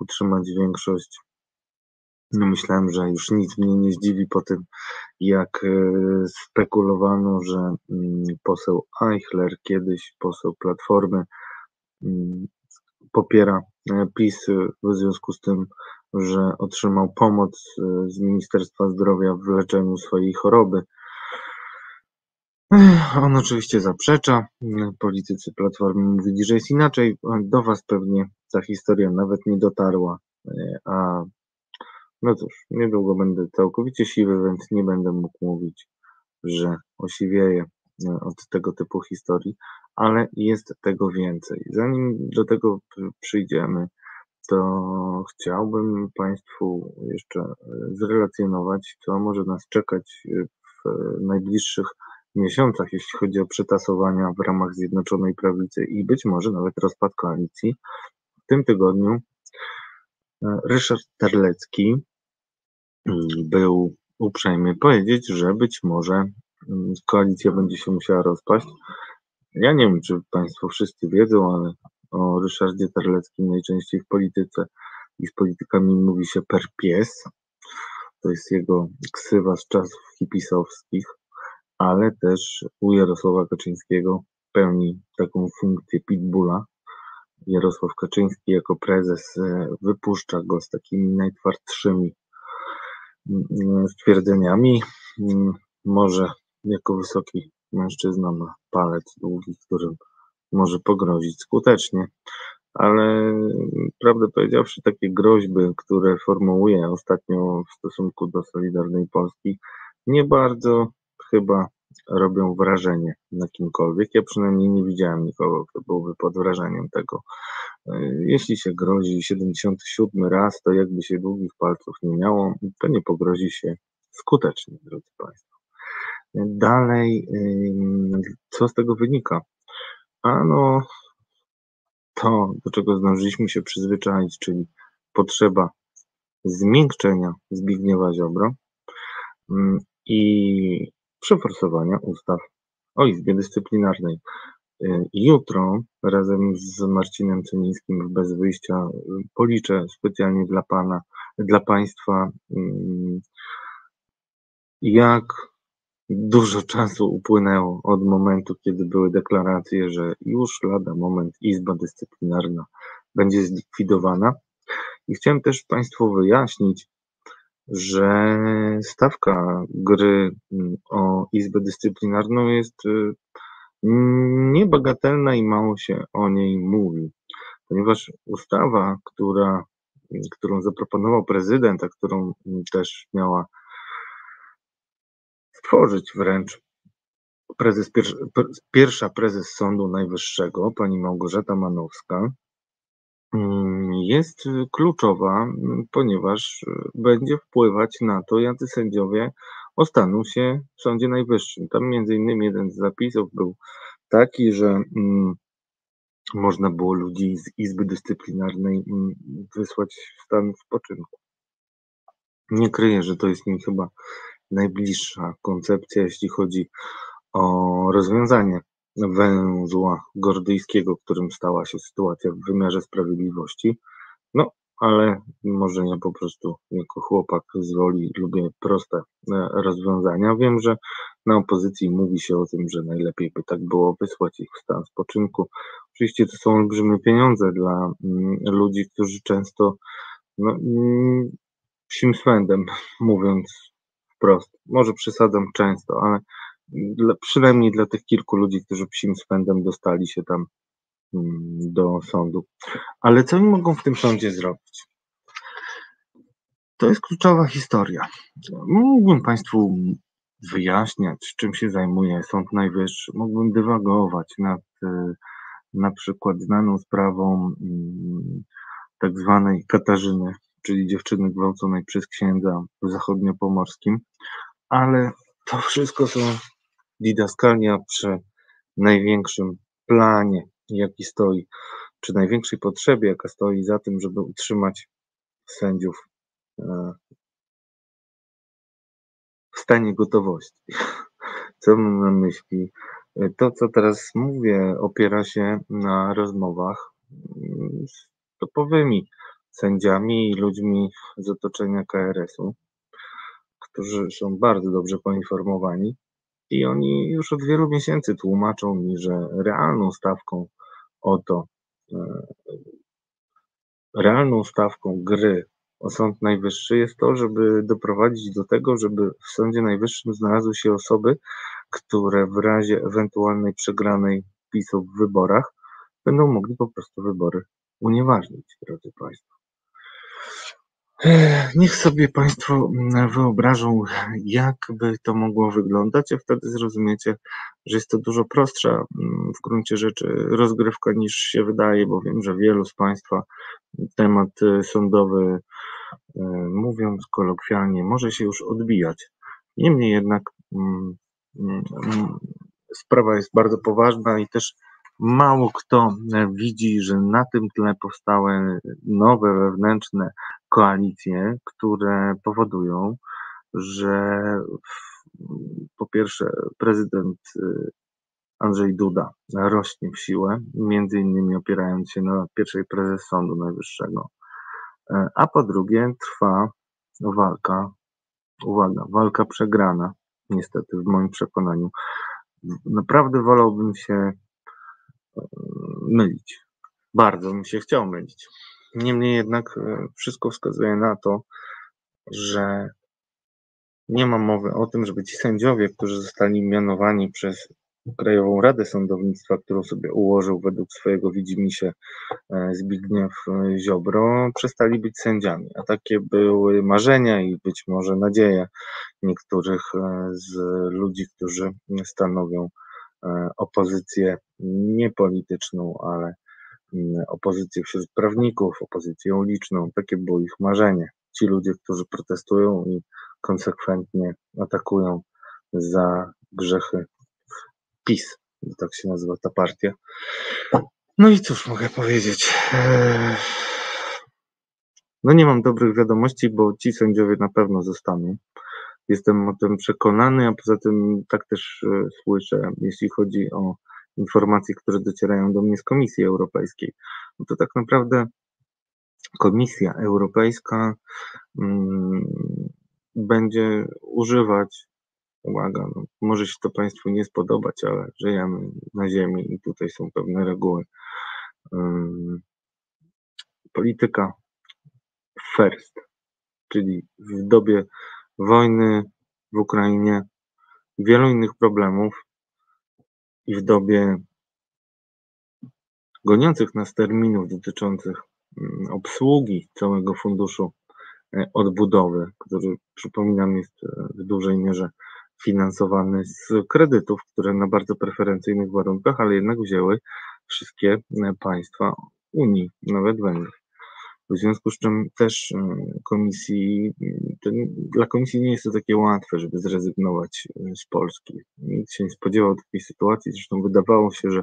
utrzymać większość. No myślałem, że już nic mnie nie zdziwi po tym, jak e, spekulowano, że mm, poseł Eichler, kiedyś poseł Platformy, mm, popiera PiS w związku z tym, że otrzymał pomoc e, z Ministerstwa Zdrowia w leczeniu swojej choroby. On oczywiście zaprzecza. Politycy Platformy mówili, że jest inaczej. Do Was pewnie ta historia nawet nie dotarła. E, a no cóż, niedługo będę całkowicie siwy, więc nie będę mógł mówić, że osiwieję e, od tego typu historii, ale jest tego więcej. Zanim do tego przyjdziemy, to chciałbym Państwu jeszcze e, zrelacjonować, co może nas czekać w najbliższych miesiącach, jeśli chodzi o przetasowania w ramach Zjednoczonej Prawicy i być może nawet rozpad koalicji. W tym tygodniu e, Ryszard Terlecki mm, był uprzejmy powiedzieć, że być może koalicja będzie się musiała rozpaść. Ja nie wiem, czy Państwo wszyscy wiedzą, ale o Ryszardzie Terleckim najczęściej w polityce i z politykami mówi się per pies. To jest jego ksywa z czasów hipisowskich, ale też u Jarosława Kaczyńskiego pełni taką funkcję pitbulla. Jarosław Kaczyński jako prezes e, wypuszcza go z takimi najtwardszymi mm, mm, stwierdzeniami. Mm, może jako wysoki mężczyzna ma palec długi, którym może pogrozić skutecznie, ale prawdę powiedziawszy, takie groźby, które formułuje ostatnio w stosunku do Solidarnej Polski, nie bardzo chyba robią wrażenie na kimkolwiek. Ja przynajmniej nie widziałem nikogo, kto byłby pod wrażeniem tego. Jeśli się grozi 77 raz, to jakby się długich palców nie miało, to nie pogrozi się skutecznie, drodzy Państwo. Dalej, co z tego wynika? Ano, to, do czego zdążyliśmy się przyzwyczaić, czyli potrzeba zmiękczenia Zbigniewa Ziobro, i przeforsowania ustaw o Izbie Dyscyplinarnej. Y, jutro razem z Marcinem Cenińskim w Bez Wyjścia policzę specjalnie dla Pana, dla Państwa, jak dużo czasu upłynęło od momentu, kiedy były deklaracje, że już lada moment Izba Dyscyplinarna będzie zlikwidowana. I chciałem też Państwu wyjaśnić, że stawka gry mm, o Izbę Dyscyplinarną jest y, niebagatelna i mało się o niej mówi, ponieważ ustawa, która, którą zaproponował prezydent, a którą też miała stworzyć wręcz prezes, pierwsza prezes Sądu Najwyższego, pani Małgorzata Manowska, mm, jest kluczowa, ponieważ będzie wpływać na to, jacy sędziowie ostaną się w Sądzie Najwyższym. Tam między innymi jeden z zapisów był taki, że mm, można było ludzi z Izby Dyscyplinarnej mm, wysłać w stan spoczynku. Nie kryję, że to jest mi chyba najbliższa koncepcja, jeśli chodzi o rozwiązanie węzła gordyjskiego, którym stała się sytuacja w wymiarze sprawiedliwości. No, ale może ja po prostu jako chłopak z woli lubię proste e, rozwiązania. Wiem, że na opozycji mówi się o tym, że najlepiej by tak było wysłać ich w stan spoczynku. Oczywiście to są olbrzymie pieniądze dla mm, ludzi, którzy często no, mm, psim swędem, mówiąc wprost. Może przesadzam często, ale dla, przynajmniej dla tych kilku ludzi, którzy psim swędem dostali się tam mm, do sądu. Ale co oni mogą w tym sądzie zrobić? To jest kluczowa historia. Mógłbym Państwu wyjaśniać, czym się zajmuje Sąd Najwyższy. Mógłbym dywagować nad e, na przykład znaną sprawą mm, tak zwanej Katarzyny, czyli dziewczyny gwałconej przez księdza w zachodniopomorskim, ale to wszystko są didaskalia przy największym planie, jaki stoi, przy największej potrzebie, jaka stoi za tym, żeby utrzymać sędziów e, w stanie gotowości. Co mam na myśli? To, co teraz mówię, opiera się na rozmowach z topowymi sędziami i ludźmi z otoczenia KRS-u, którzy są bardzo dobrze poinformowani i oni już od wielu miesięcy tłumaczą mi, że realną stawką o to, e, realną stawką gry o Sąd Najwyższy jest to, żeby doprowadzić do tego, żeby w Sądzie Najwyższym znalazły się osoby, które w razie ewentualnej przegranej PiSu w wyborach będą mogli po prostu wybory unieważnić, drodzy Państwo. Niech sobie Państwo wyobrażą, jak by to mogło wyglądać, a wtedy zrozumiecie, że jest to dużo prostsza mm, w gruncie rzeczy rozgrywka niż się wydaje, bo wiem, że wielu z Państwa temat y, sądowy, y, mówiąc kolokwialnie, może się już odbijać. Niemniej jednak mm, mm, sprawa jest bardzo poważna i też mało kto widzi, że na tym tle powstały nowe wewnętrzne koalicje, które powodują, że po pierwsze prezydent y, Andrzej Duda rośnie w siłę, między innymi opierając się na pierwszej prezes Sądu Najwyższego, e, a po drugie trwa walka, uwaga, walka przegrana, niestety w moim przekonaniu. Naprawdę wolałbym się e, mylić. Bardzo bym się chciał mylić. Niemniej jednak e, wszystko wskazuje na to, że nie ma mowy o tym, żeby ci sędziowie, którzy zostali mianowani przez Krajową Radę Sądownictwa, którą sobie ułożył według swojego widzimisię e, Zbigniew e, Ziobro, przestali być sędziami. A takie były marzenia i być może nadzieje niektórych z ludzi, którzy stanowią opozycję niepolityczną, ale opozycję wśród prawników, opozycję uliczną. Takie było ich marzenie. Ci ludzie, którzy protestują i konsekwentnie atakują za grzechy PiS, tak się nazywa ta partia. No i cóż mogę powiedzieć? Eee, no nie mam dobrych wiadomości, bo ci sędziowie na pewno zostaną. Jestem o tym przekonany, a poza tym tak też e, słyszę, jeśli chodzi o informacje, które docierają do mnie z Komisji Europejskiej. No to tak naprawdę Komisja Europejska mm, będzie używać, uwaga, no, może się to Państwu nie spodobać, ale żyjemy na Ziemi i tutaj są pewne reguły. Polityka first, czyli w dobie wojny w Ukrainie, wielu innych problemów i w dobie goniących nas terminów dotyczących mm, obsługi całego funduszu e, odbudowy, który przypominam jest e, w dużej mierze finansowany z kredytów, które na bardzo preferencyjnych warunkach, ale jednak wzięły wszystkie e, państwa Unii, nawet Węgry. W związku z czym też e, komisji, dla komisji nie jest to takie łatwe, żeby zrezygnować e, z Polski. Nikt się nie spodziewał takiej sytuacji, zresztą wydawało się, że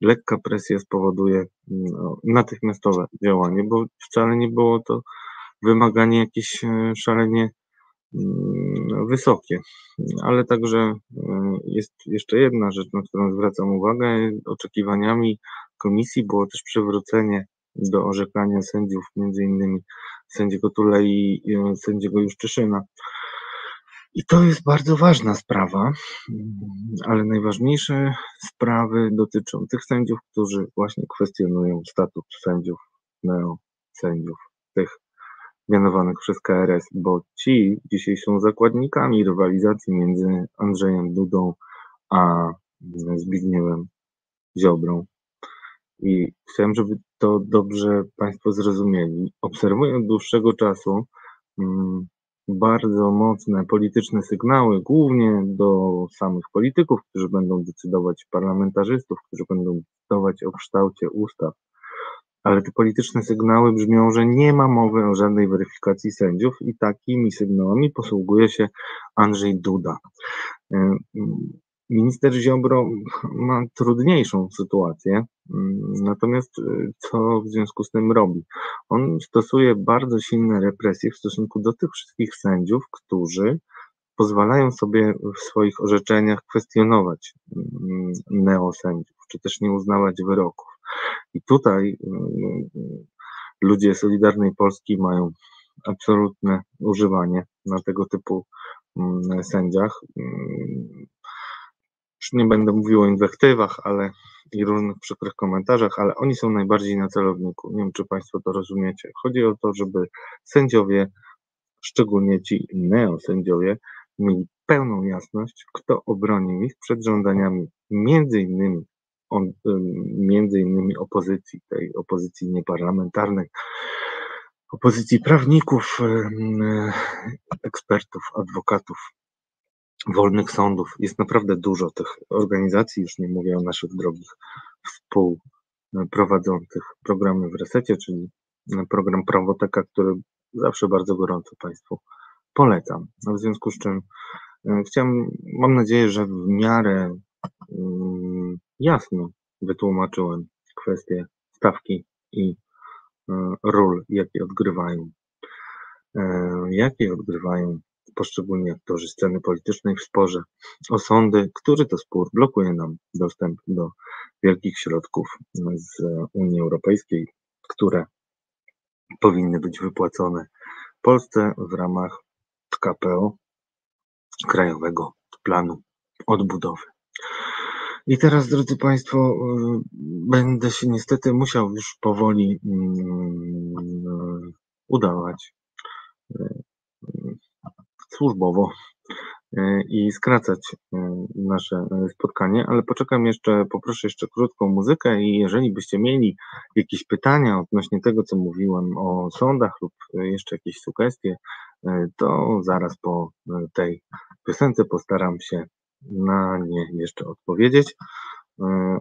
lekka presja spowoduje no, natychmiastowe działanie, bo wcale nie było to wymaganie jakieś e, szalenie mm, wysokie. Ale także jest jeszcze jedna rzecz, na którą zwracam uwagę. Oczekiwaniami komisji było też przywrócenie do orzekania sędziów, między innymi sędziego Tule i sędziego Juszczyszyna. I to jest bardzo ważna sprawa, ale najważniejsze sprawy dotyczą tych sędziów, którzy właśnie kwestionują statut sędziów, neosędziów, tych mianowanych przez KRS, bo ci dzisiaj są zakładnikami rywalizacji między Andrzejem Dudą a Zbigniewem Ziobrą. I chciałem, żeby to dobrze Państwo zrozumieli. Obserwuję od dłuższego czasu mm, bardzo mocne polityczne sygnały, głównie do samych polityków, którzy będą decydować, parlamentarzystów, którzy będą decydować o kształcie ustaw. Ale te polityczne sygnały brzmią, że nie ma mowy o żadnej weryfikacji sędziów i takimi sygnałami posługuje się Andrzej Duda. E, Minister Ziobro ma trudniejszą sytuację, natomiast y, co w związku z tym robi? On stosuje bardzo silne represje w stosunku do tych wszystkich sędziów, którzy pozwalają sobie w swoich orzeczeniach kwestionować mm, neosędziów, czy też nie uznawać wyroków. I tutaj y, ludzie Solidarnej Polski mają absolutne używanie na tego typu mm, sędziach. Już nie będę mówił o inwektywach, ale i różnych przykrych komentarzach, ale oni są najbardziej na celowniku. Nie wiem, czy Państwo to rozumiecie. Chodzi o to, żeby sędziowie, szczególnie ci neosędziowie, mieli pełną jasność, kto obronił ich przed żądaniami między innymi, on, między innymi opozycji, tej opozycji nieparlamentarnej, opozycji prawników, ekspertów, adwokatów, wolnych sądów. Jest naprawdę dużo tych organizacji, już nie mówię o naszych drogich współprowadzących programy w resecie, czyli program Prawoteka, który zawsze bardzo gorąco Państwu polecam. W związku z czym e, chciałem, mam nadzieję, że w miarę mm, jasno wytłumaczyłem kwestie stawki i e, ról, jakie odgrywają, e, jakie odgrywają poszczególni aktorzy sceny politycznej w sporze o sądy, który to spór blokuje nam dostęp do wielkich środków z Unii Europejskiej, które powinny być wypłacone Polsce w ramach KPO, Krajowego Planu Odbudowy. I teraz, drodzy Państwo, będę się niestety musiał już powoli mm, udawać służbowo e, i skracać e, nasze e, spotkanie, ale poczekam jeszcze, poproszę jeszcze krótką muzykę i jeżeli byście mieli jakieś pytania odnośnie tego, co mówiłem o sądach lub jeszcze jakieś sugestie, to zaraz po tej piosence postaram się na nie jeszcze odpowiedzieć,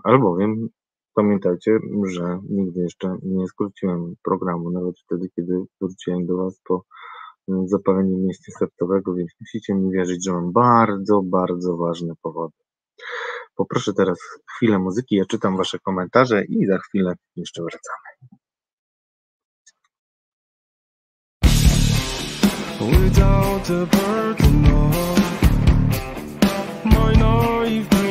albowiem pamiętajcie, że nigdy jeszcze nie skróciłem programu, nawet wtedy, kiedy wróciłem do Was po zapalenie miejsca sercowego, więc musicie mi wierzyć, że mam bardzo, bardzo ważne powody. Poproszę teraz chwilę muzyki, ja czytam Wasze komentarze i za chwilę jeszcze wracamy. without burden of my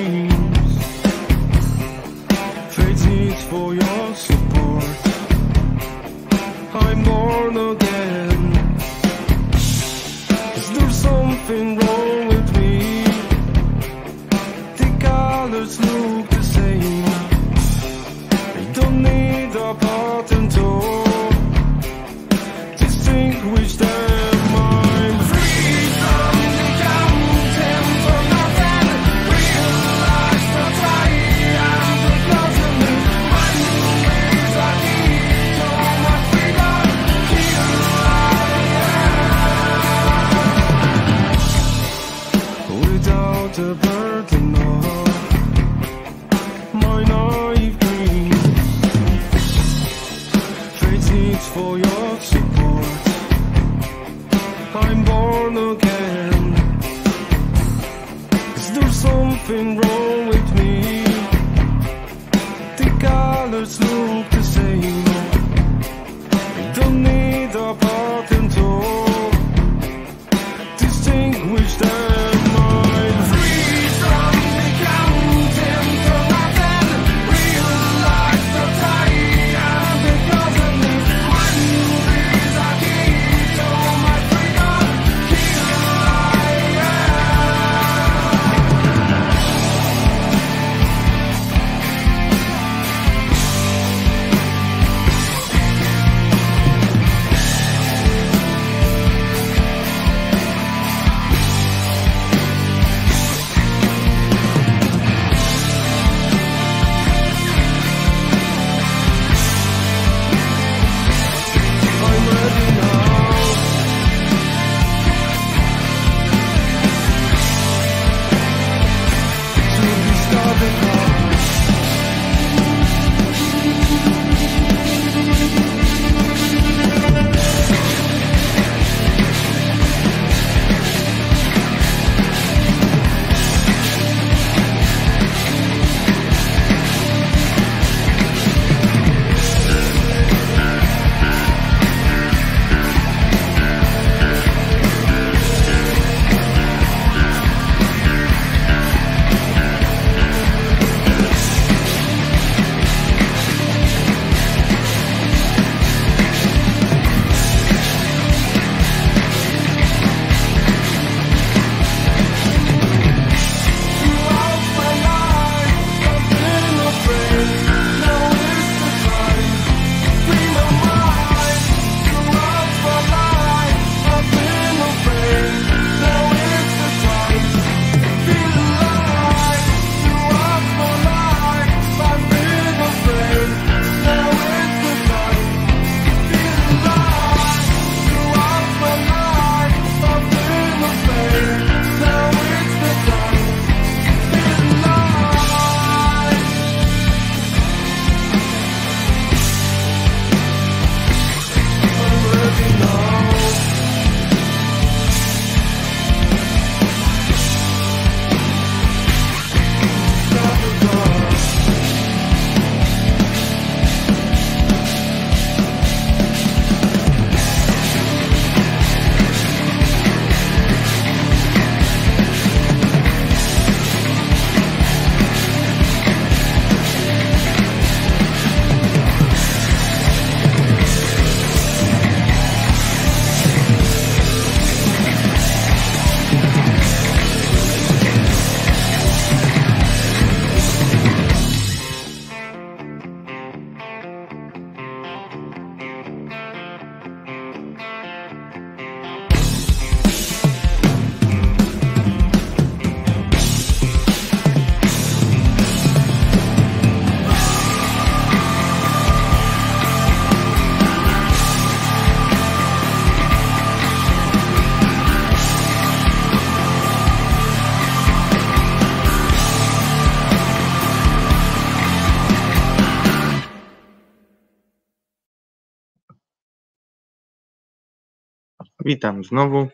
Witam znowu.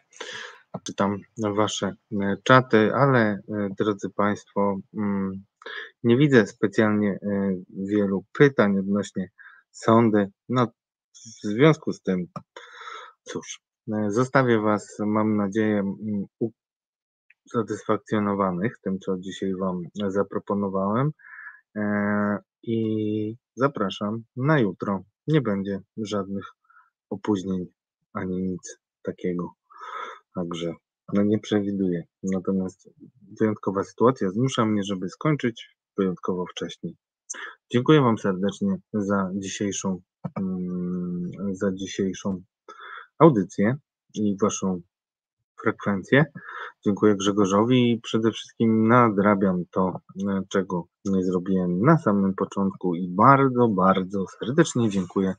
Czytam Wasze e, czaty, ale e, drodzy Państwo, mm, nie widzę specjalnie e, wielu pytań odnośnie sądy. No, w związku z tym, cóż, Zostawię Was, mam nadzieję, mm, usatysfakcjonowanych tym, co dzisiaj Wam zaproponowałem. I zapraszam na jutro. Nie będzie żadnych opóźnień ani nic takiego. Także no nie przewiduję. Natomiast wyjątkowa sytuacja zmusza mnie, żeby skończyć wyjątkowo wcześniej. Dziękuję Wam serdecznie za dzisiejszą, mm, za dzisiejszą audycję i Waszą frekwencję. Dziękuję Grzegorzowi i przede wszystkim nadrabiam to, e, czego nie zrobiłem na samym początku i bardzo, bardzo serdecznie dziękuję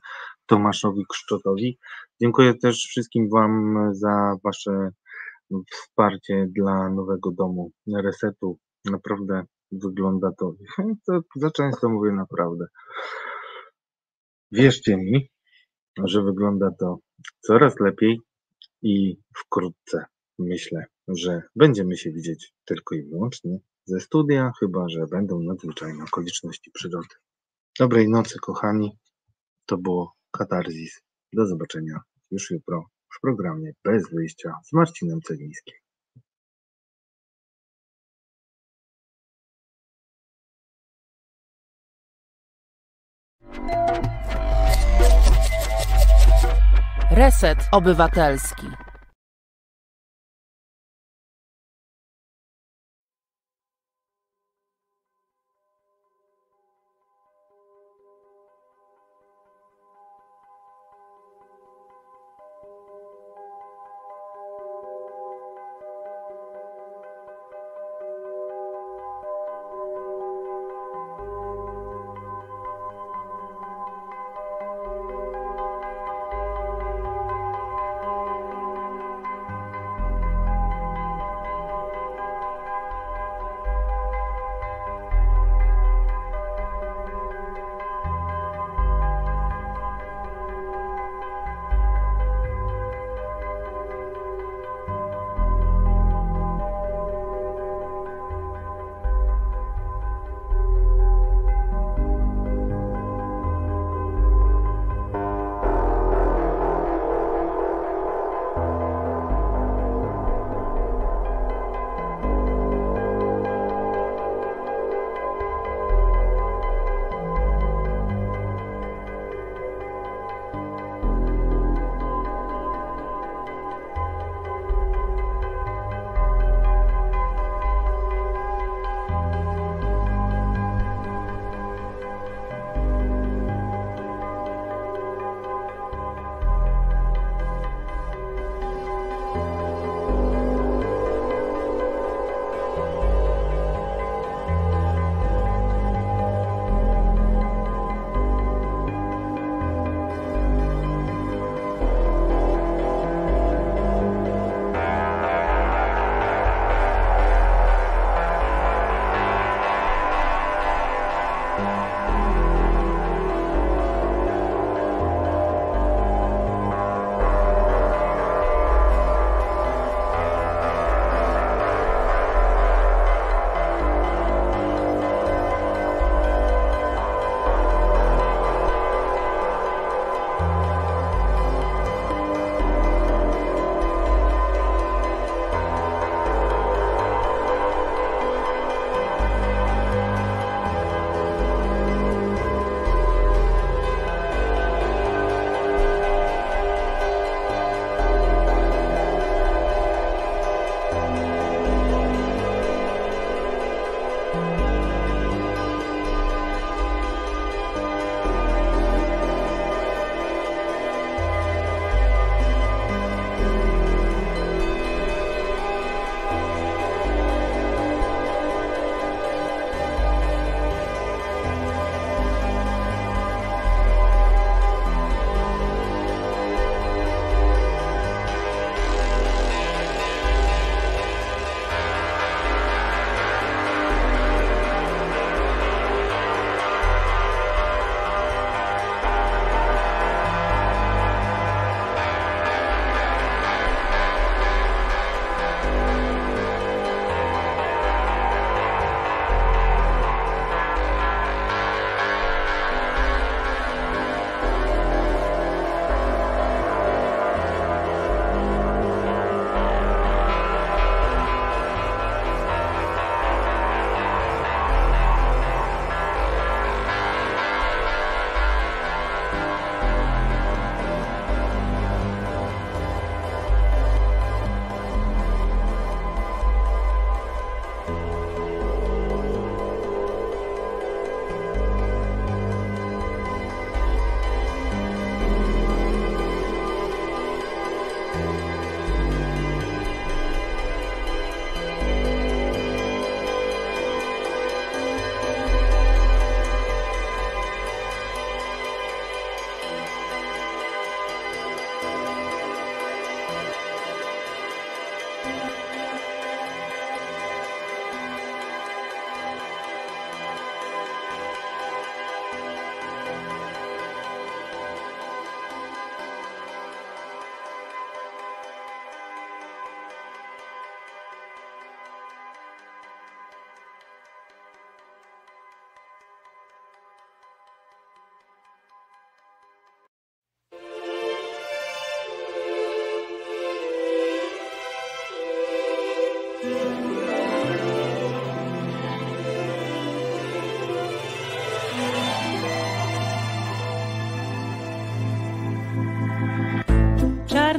Tomaszowi Kszczotowi. Dziękuję też wszystkim Wam za Wasze wsparcie dla nowego domu resetu. Naprawdę wygląda to, to za często mówię naprawdę. Wierzcie mi, że wygląda to coraz lepiej i wkrótce myślę, że będziemy się widzieć tylko i wyłącznie ze studia, chyba że będą nadzwyczajne okoliczności przyrody. Dobrej nocy, kochani. To było Katarzis. Do zobaczenia już jutro w programie Bez Wyjścia z Marcinem Celińskim. Reset Obywatelski.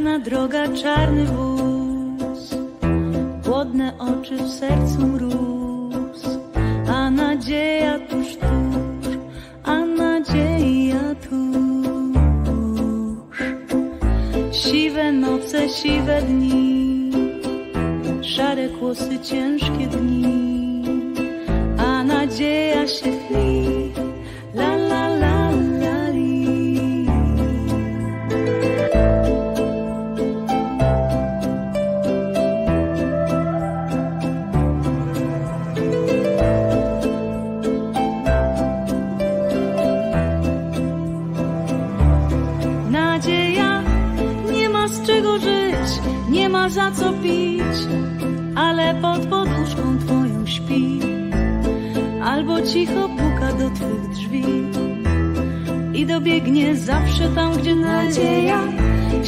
czarna droga, czarny wóz. Głodne oczy w sercu mróz.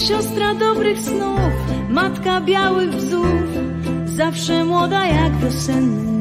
siostra dobrych snów, matka białych wzów, zawsze młoda jak wiosenny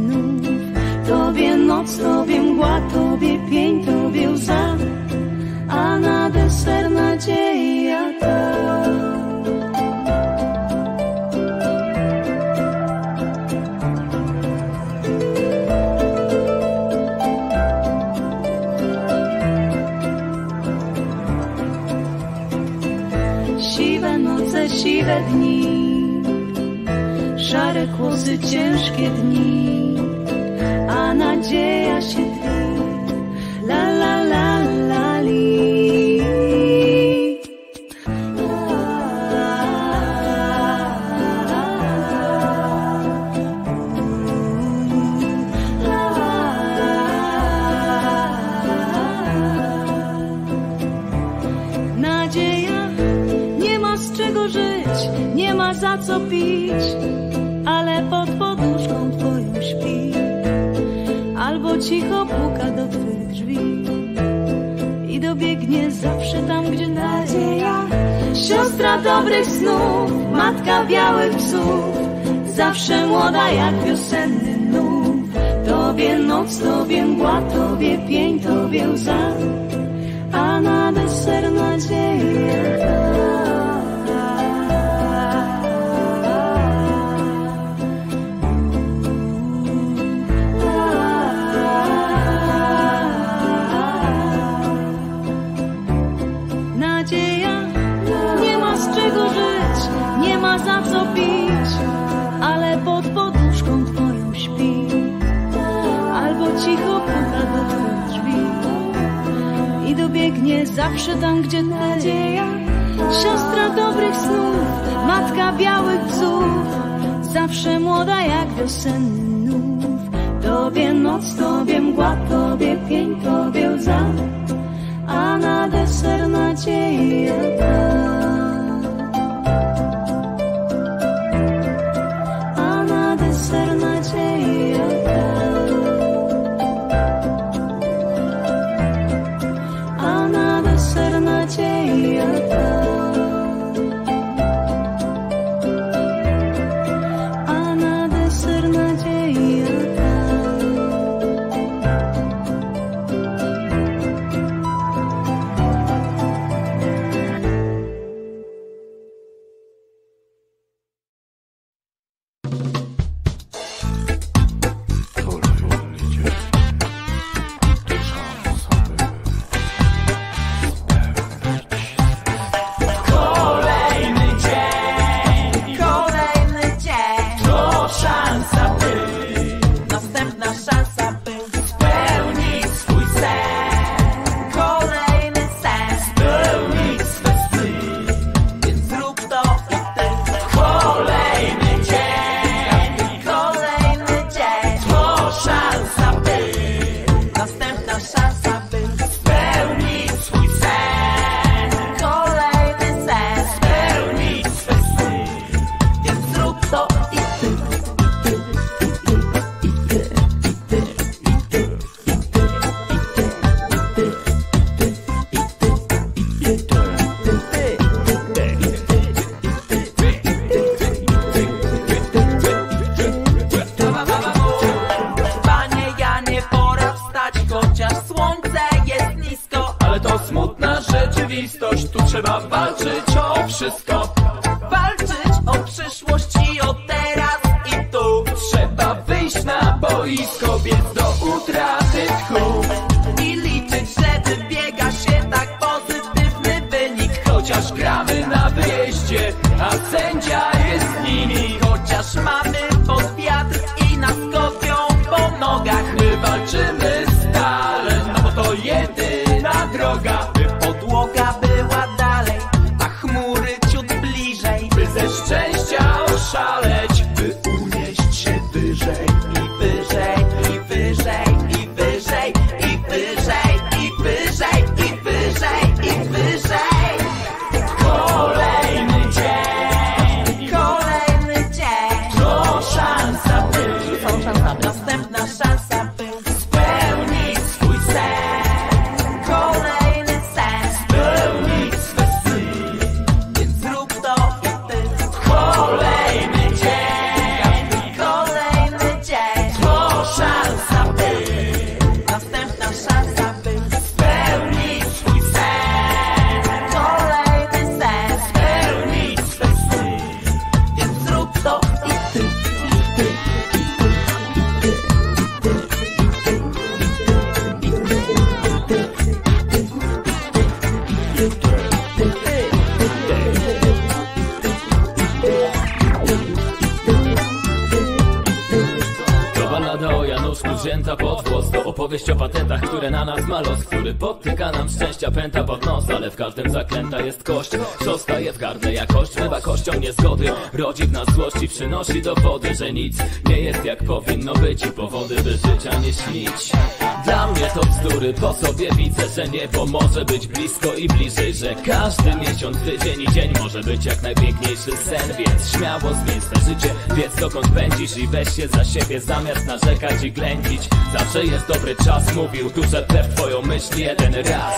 który po sobie widzę, że niebo może być blisko i bliżej Że każdy miesiąc, tydzień i dzień może być jak najpiękniejszy sen. Więc śmiało zmień swe życie, wiedz dokąd pędzisz i weź się za siebie zamiast narzekać i ględzić. Zawsze jest dobry czas, mówił duże P w twoją myśl jeden raz.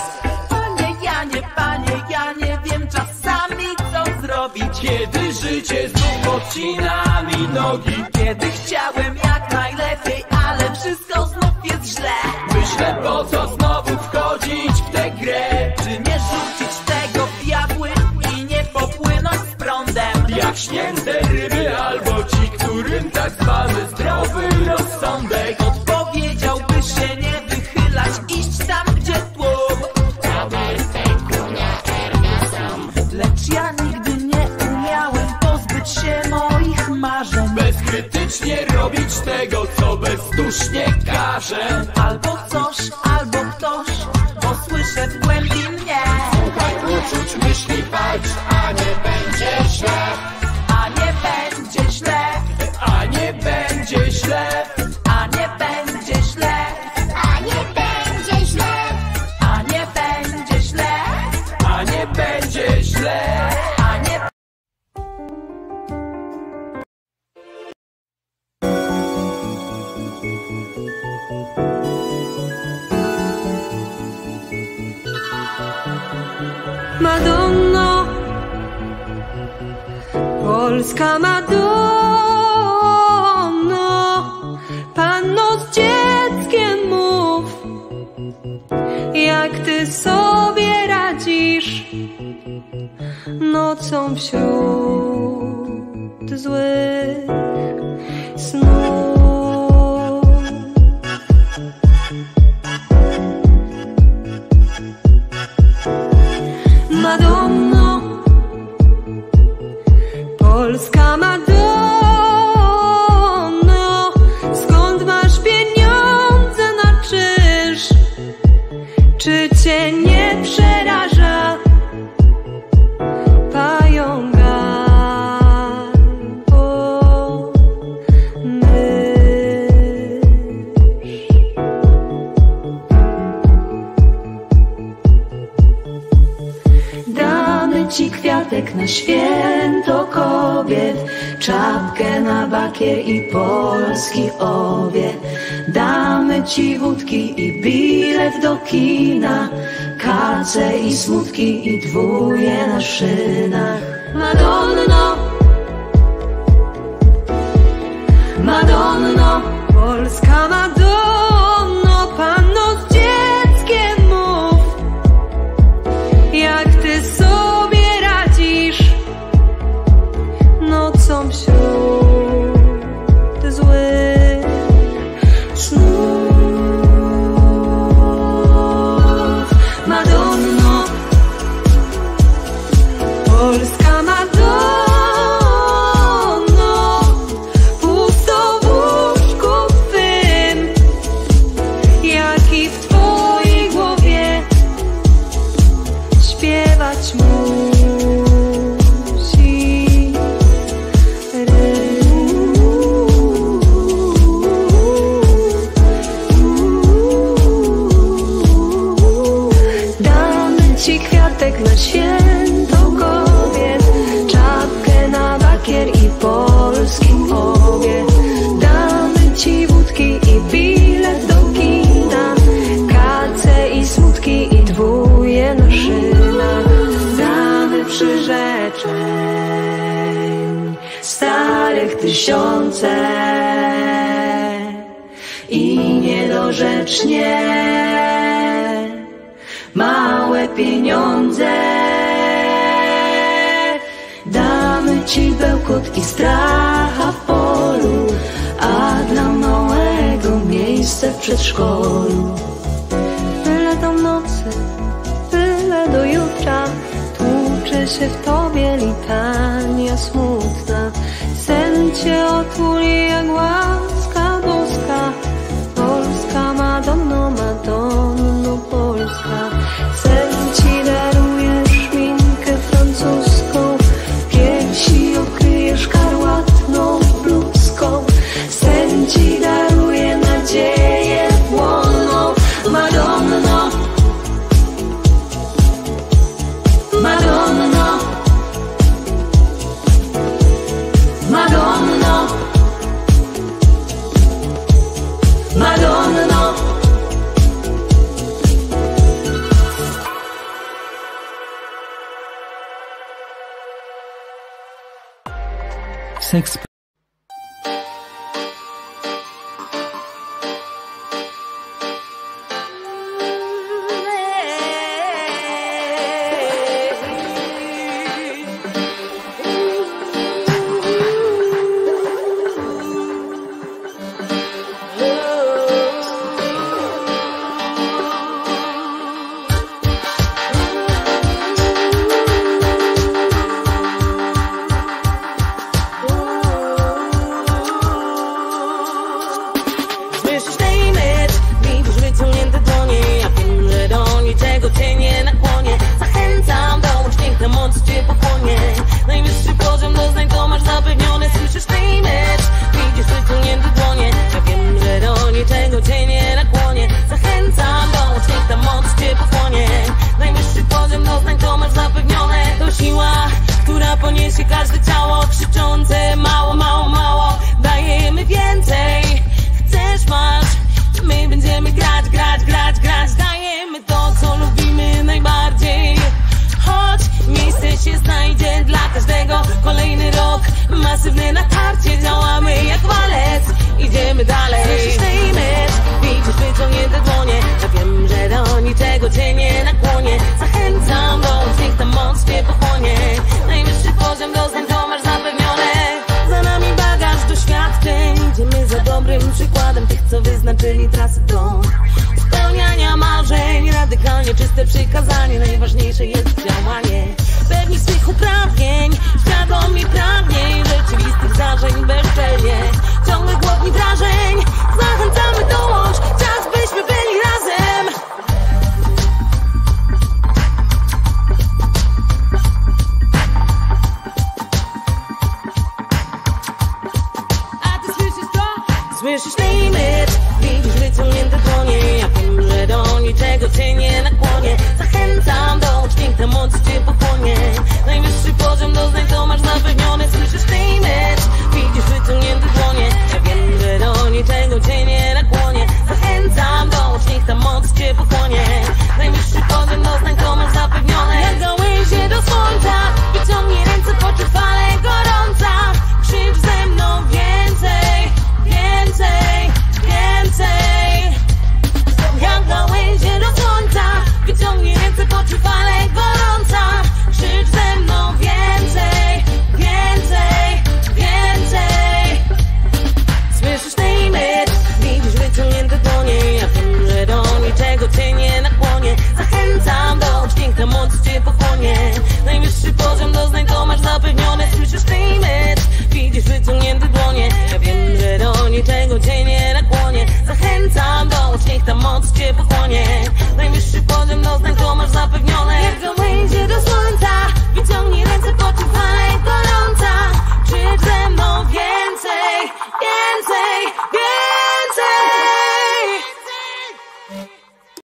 Panie Janie, panie Janie, wiem czasami co zrobić. Kiedy życie znów podcina mi nogi, kiedy chcę